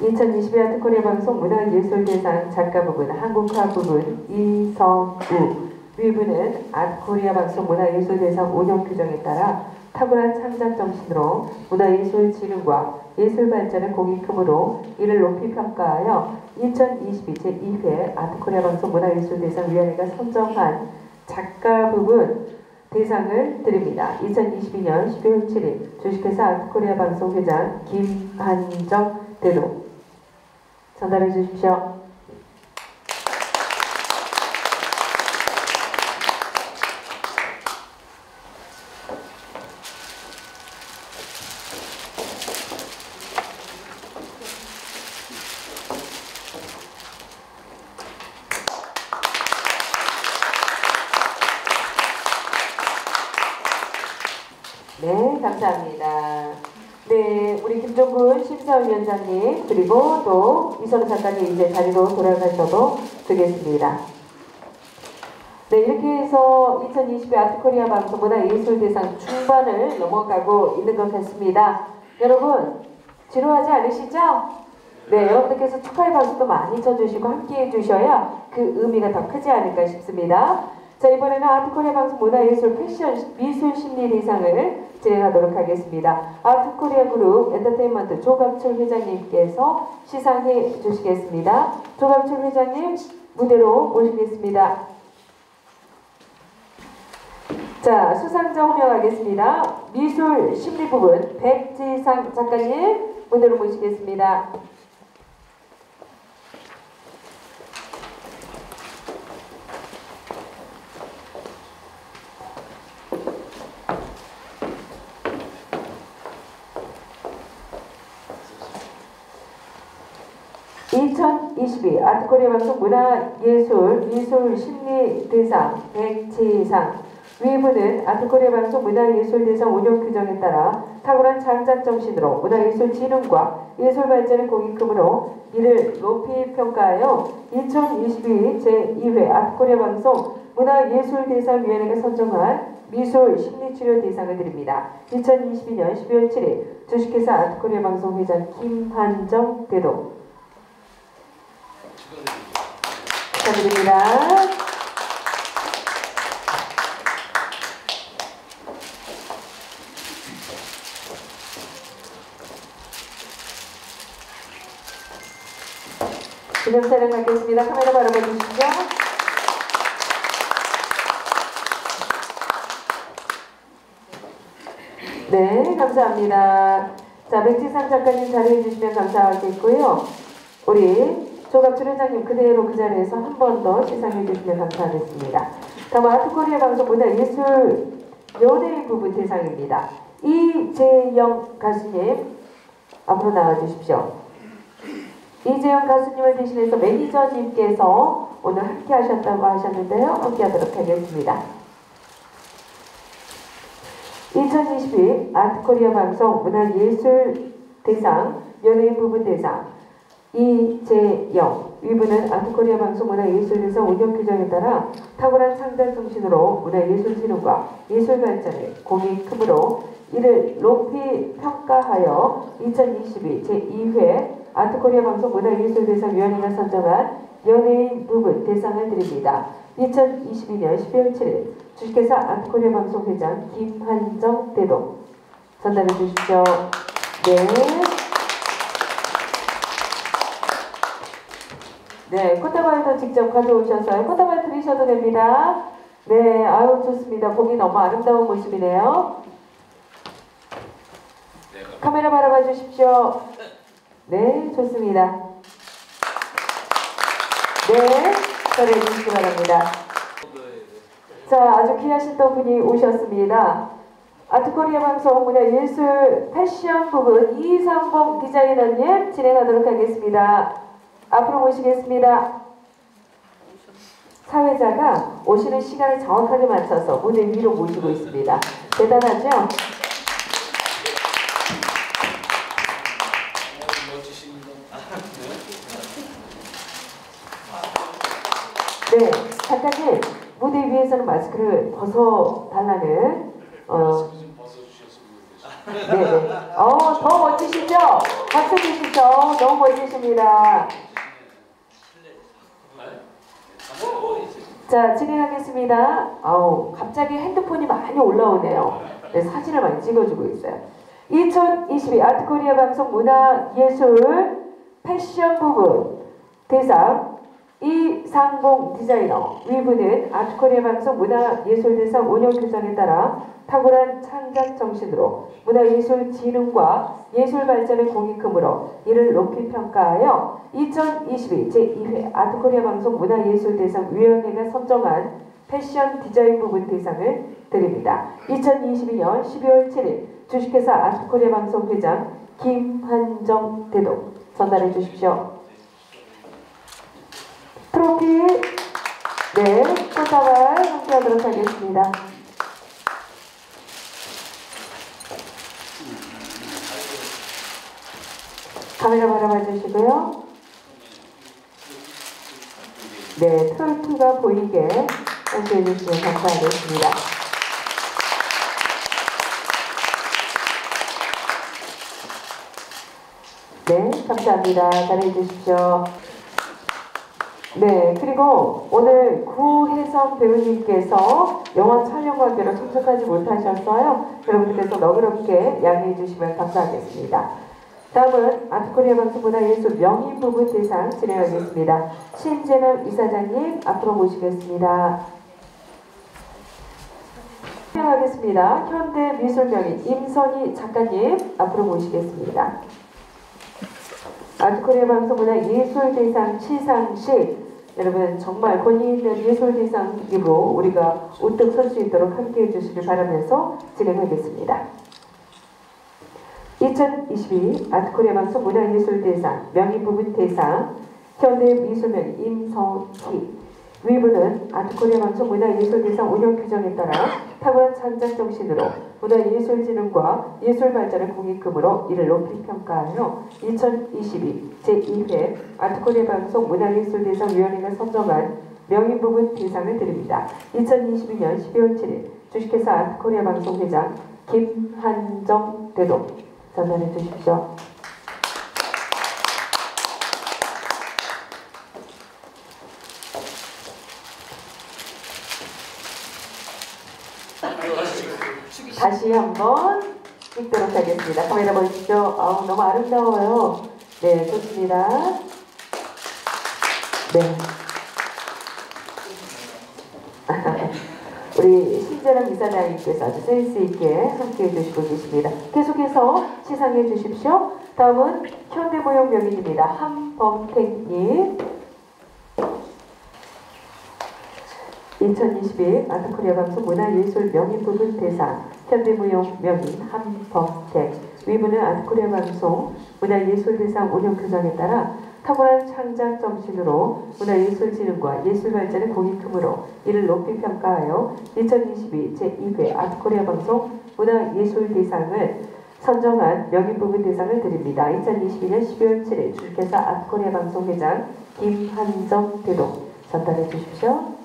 2022 아트코리아 방송 문화예술대상 작가 부분 한국화 부분 이서우 위부는 아트코리아 방송 문화예술대상 운영 규정에 따라 탁월한 창작 정신으로 문화예술 진흥과 예술 발전의 공익금으로 이를 높이 평가하여 2022 제2회 아트코리아 방송 문화예술대상 위원회가 선정한 작가 부분 대상을 드립니다. 2022년 12월 7일 주식회사 아트코리아 방송 회장 김한정 대도 전달해 주십시오. 네, 감사합니다. 네, 우리 김종근 심사위원장님 그리고 또 이선우 작가님 이제 자리로 돌아가셔도 되겠습니다. 네, 이렇게 해서 2020 아트코리아 방송 문화 예술대상 중반을 넘어가고 있는 것 같습니다. 여러분, 지루하지 않으시죠? 네, 여러분들께서 축하의 박수도 많이 쳐주시고 함께 해 주셔야 그 의미가 더 크지 않을까 싶습니다. 자, 이번에는 아트코리아 방송 문화예술 패션 미술 심리 대상을 진행하도록 하겠습니다. 아트코리아 그룹 엔터테인먼트 조갑철 회장님께서 시상해 주시겠습니다. 조갑철 회장님 무대로 모시겠습니다. 자, 수상자 호명하겠습니다. 미술 심리 부분 백지상 작가님 무대로 모시겠습니다. (2022) 아트코리아 방송 문화예술 미술 심리 대상 백지상. 위부는 아트코리아 방송 문화예술대상 운영 규정에 따라 탁월한 창작 정신으로 문화예술 진흥과 예술 발전의 공익금으로 이를 높이 평가하여 2022 제2회 아트코리아 방송 문화예술대상위원회가 선정한 미술 심리치료 대상을 드립니다. 2022년 12월 7일 주식회사 아트코리아 방송 회장 김한정 대도 축하드립니다. 기념 촬영 갖겠습니다. 카메라 바라봐 주시죠. 네, 감사합니다. 자, 백지상 작가님 자리해 주시면 감사하겠고요. 우리 조갑출 회장님 그대로 그 자리에서 한 번 더 시상해 주시면 감사하겠습니다. 다음 아트코리아 방송 문화예술 연예인 부분 대상입니다. 이재영 가수님 앞으로 나와 주십시오. 이재영 가수님을 대신해서 매니저님께서 오늘 함께 하셨다고 하셨는데요. 함께 하도록 하겠습니다. 2022 아트코리아 방송 문화예술 대상 연예인 부분 대상 이재영 위부는 아트코리아 방송 문화예술대상 운영 규정에 따라 탁월한 창작 정신으로 문화예술 진흥과 예술 발전에 공이 크므로 이를 높이 평가하여 2022 제2회 아트코리아 방송 문화예술대상위원회가 선정한 연예인 부분 대상을 드립니다. 2022년 12월 7일 주식회사 아트코리아 방송 회장 김한정 대도 전달해 주십시오. 네. 네, 꽃다발도 직접 가져오셔서요. 꽃다발 드리셔도 됩니다. 네, 아유 좋습니다. 보기 너무 아름다운 모습이네요. 카메라 바라봐 주십시오. 네, 좋습니다. 네, 전해 주시기 바랍니다. 자, 아주 귀하신 또 분이 오셨습니다. 아트코리아 방송 문화예술 패션 부분 이상봉 디자이너님 진행하도록 하겠습니다. 앞으로 모시겠습니다. 사회자가 오시는 시간을 정확하게 맞춰서 무대 위로 모시고 있습니다. 대단하죠? 네, 작가님 무대 위에서는 마스크를 벗어달라는 어, 네, 네. 어, 더 멋지시죠? 박수 주시죠. 너무 멋지십니다. 자, 진행하겠습니다. 아우, 갑자기 핸드폰이 많이 올라오네요. 네, 사진을 많이 찍어주고 있어요. 2022 아트코리아 방송 문화 예술 패션 부분 대상 이상봉 디자이너 위브는 아트코리아 방송 문화예술대상 5년 규정에 따라 탁월한 창작 정신으로 문화예술 진흥과 예술 발전의 공익금으로 이를 높이 평가하여 2022 제2회 아트코리아 방송 문화예술대상 위원회가 선정한 패션 디자인 부분 대상을 드립니다. 2022년 12월 7일 주식회사 아트코리아 방송 회장 김한정 대동 전달해 주십시오. 트로피 네 꽃다발 함께하도록 하겠습니다. 카메라 바라봐 주시고요. 네, 트로피가 보이게 함께해 주시면 감사하겠습니다. 네, 감사합니다. 잘해 주십시오. 네, 그리고 오늘 구혜성 배우님께서 영화 촬영 관계로 참석하지 못하셨어요. 여러분께서 너그럽게 양해해 주시면 감사하겠습니다. 다음은 아트코리아 방송문화 예술 명인 부분 대상 진행하겠습니다. 신재남 이사장님 앞으로 모시겠습니다. 진행하겠습니다. 현대미술명인 임선희 작가님 앞으로 모시겠습니다. 아트코리아 방송문화 예술대상 시상식 여러분 정말 권위 있는 예술대상으로 우리가 우뚝 설 수 있도록 함께해 주시길 바라면서 진행하겠습니다. 2022 아트코리아 방송 문화예술대상 명예부분 대상 현대미술명 임성희 위부는 아트코리아 방송 문화예술대상 운영 규정에 따라 탁월한 창작 정신으로 문화예술진흥과 예술발전을 공익금으로 이를 높이 평가하여 2022 제2회 아트코리아 방송 문화예술대상 위원회가 선정한 명예부분 대상을 드립니다. 2022년 12월 7일 주식회사 아트코리아 방송 회장 김한정 대동 전달해 주십시오. 다시 한번 찍도록 하겠습니다. 카메라 보십시오. 아우 너무 아름다워요. 네, 좋습니다. 네. 우리 신재랑 이사장님께서 아주 센스 있게 함께 해 주시고 계십니다. 계속해서 시상해 주십시오. 다음은 현대무용 명인입니다. 한범택님. 2021 아트코리아 방송 문화예술 명인 부분 대상 현대무용 명인 한범택 위문은 아트코리아 방송 문화예술 대상 운영 규정에 따라 탁월한 창작 정신으로 문화예술진흥과 예술 발전의 공익금으로 이를 높이 평가하여 2022 제2회 아트코리아 방송 문화예술 대상을 선정한 명인 부분 대상을 드립니다. 2022년 12월 7일 주식회사 아트코리아 방송 회장 김한정 대동 전달해 주십시오.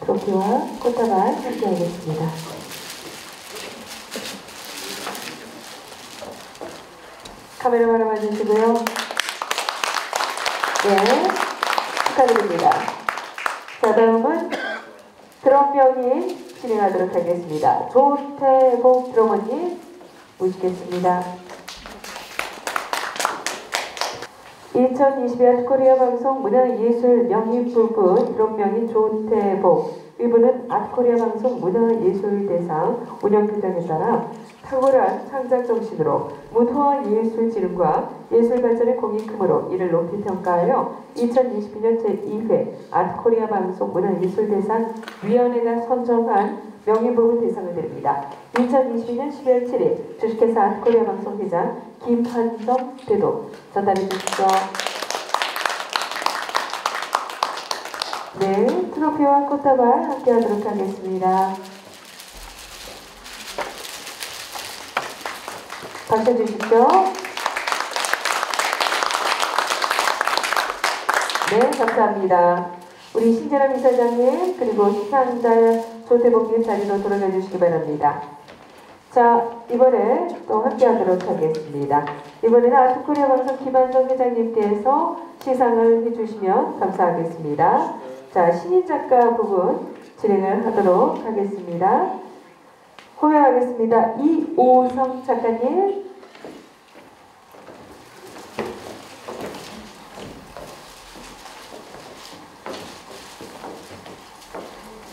트로피와 꽃다발 함께하겠습니다. 카메라 바라봐 주시고요. 네, 축하드립니다. 자, 다음은 드럼명인 진행하도록 하겠습니다. 조태복 드러머님 모시겠습니다. 2022년 코리아 방송 문화예술 명예부분 드럼명인 조태복 이분은 아트코리아 방송 문화예술대상 운영 규정에 따라 탁월한 창작 정신으로 문화와 예술진흥과 예술 발전의 공익금으로 이를 높이 평가하여 2022년 제2회 아트코리아 방송 문화예술대상 위원회가 선정한 명예부분 대상을 드립니다. 2022년 12월 7일 주식회사 아트코리아 방송 회장 김한정 대도 전달해 주십시오. 네, 트로피와 꽃다발 함께 하도록 하겠습니다. 박수 주십시오. 네, 감사합니다. 우리 신재람 이사장님 그리고 시상자 조태복님 자리로 돌아가 주시기 바랍니다. 자, 이번에 또 함께 하도록 하겠습니다. 이번에는 아트코리아 방송 김한성 회장님께서 시상을 해주시면 감사하겠습니다. 자, 신인 작가 부분 진행을 하도록 하겠습니다. 호명하겠습니다. 이오성 작가님.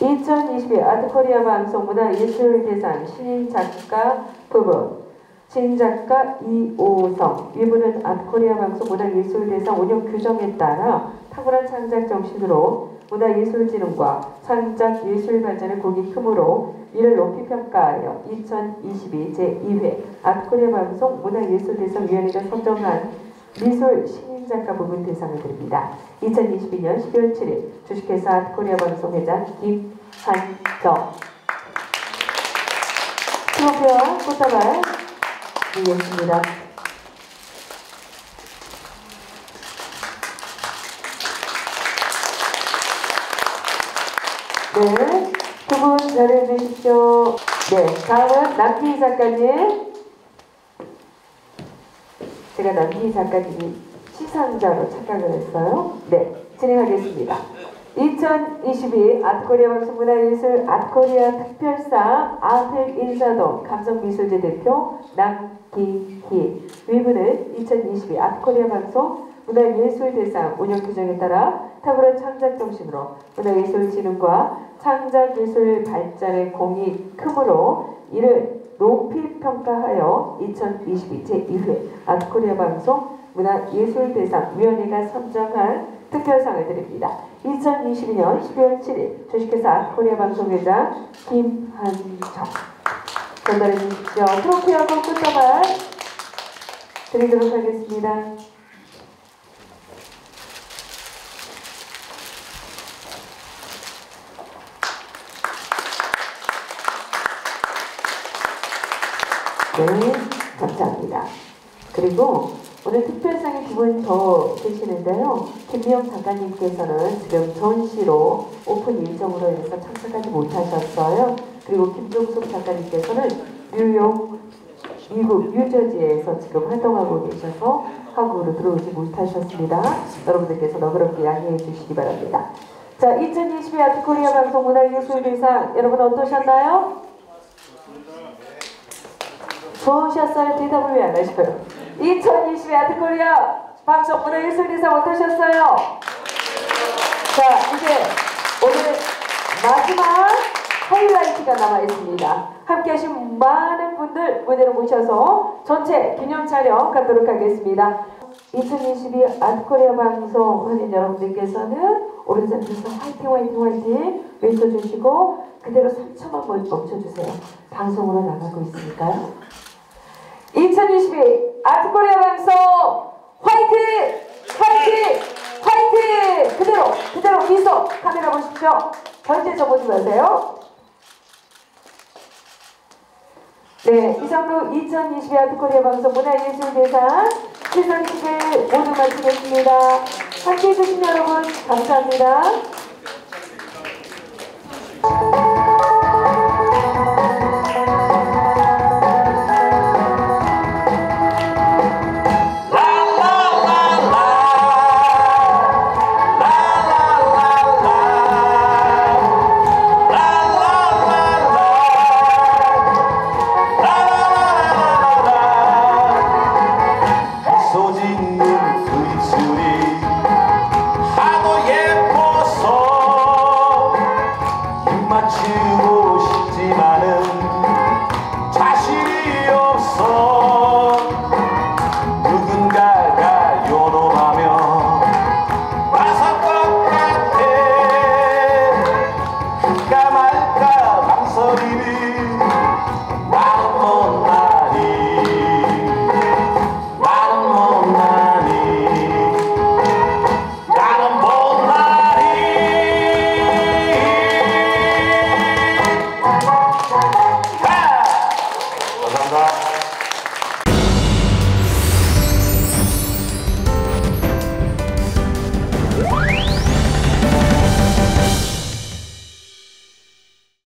(2022) 아트코리아 방송 문화 예술대상 신인 작가 부분 신작가 이오성. 이분은 아트코리아 방송 문화예술대상 운영 규정에 따라 탁월한 창작 정신으로 문화예술진흥과 창작예술 발전의 공이 크므로 이를 높이 평가하여 2022 제2회 아트코리아 방송 문화예술대상위원회가 선정한 미술 신인 작가 부분 대상을 드립니다. 2022년 12월 7일 주식회사 아트코리아 방송 회장 김한정 트로피와 꽃다발 드리겠습니다. 네, 두분 자리해 주십시오. 네, 다음은 남기 작가님. 제가 남기 작가님이 시상자로 착각을 했어요. 네, 진행하겠습니다. 2022 아트코리아 방송문화예술 아트코리아 특별상 아펠 인사동 감성미술제 대표 남기희 위문은 2022 아트코리아 방송 문화예술대상 운영 규정에 따라 탁월한 창작 정신으로 문화예술 진흥과 창작예술 발전의 공이 크므로 이를 높이 평가하여 2022 제 2회 아트코리아 방송 문화예술대상 위원회가 선정한 특별상을 드립니다. 2022년 12월 7일 주식회사 아트코리아 방송회장 김한정 전달해 주십시오. 트로피하고 꽃다발 드리도록 하겠습니다. 네, 감사합니다. 그리고 오늘 특별상이 두분 더 계시는데요. 김미영 작가님께서는 지금 전시로 오픈 일정으로 해서 참석하지 못하셨어요. 그리고 김종숙 작가님께서는 뉴욕, 미국 뉴저지에서 지금 활동하고 계셔서 한국으로 들어오지 못하셨습니다. 여러분들께서 너그럽게 양해해 주시기 바랍니다. 자, 2022 아트코리아 방송 문화예술대상 여러분 어떠셨나요? 좋으셨어요? 대답을 왜 안 하셔요? 2022 아트코리아 방송 문화예술대상 어떠셨어요? 자, 이제 오늘 마지막 하이라이트가 남아 있습니다. 함께 하신 많은 분들 무대로 모셔서 전체 기념 촬영 갖도록 하겠습니다. 2022 아트코리아 방송 하는 여러분들께서는 오른손에서 화이팅 화이팅 화이팅 외쳐주시고 그대로 3초만 멈춰주세요. 방송으로 나가고 있으니까요. 2022 아트코리아 방송 화이팅! 화이팅! 화이팅! 그대로 그대로 미소 카메라 보십시오. 절대 저보지 마세요. 네, 이상으로 2022 아트코리아 방송 문화예술대상 시상식을 모두 마치겠습니다. 함께해 주신 여러분 감사합니다.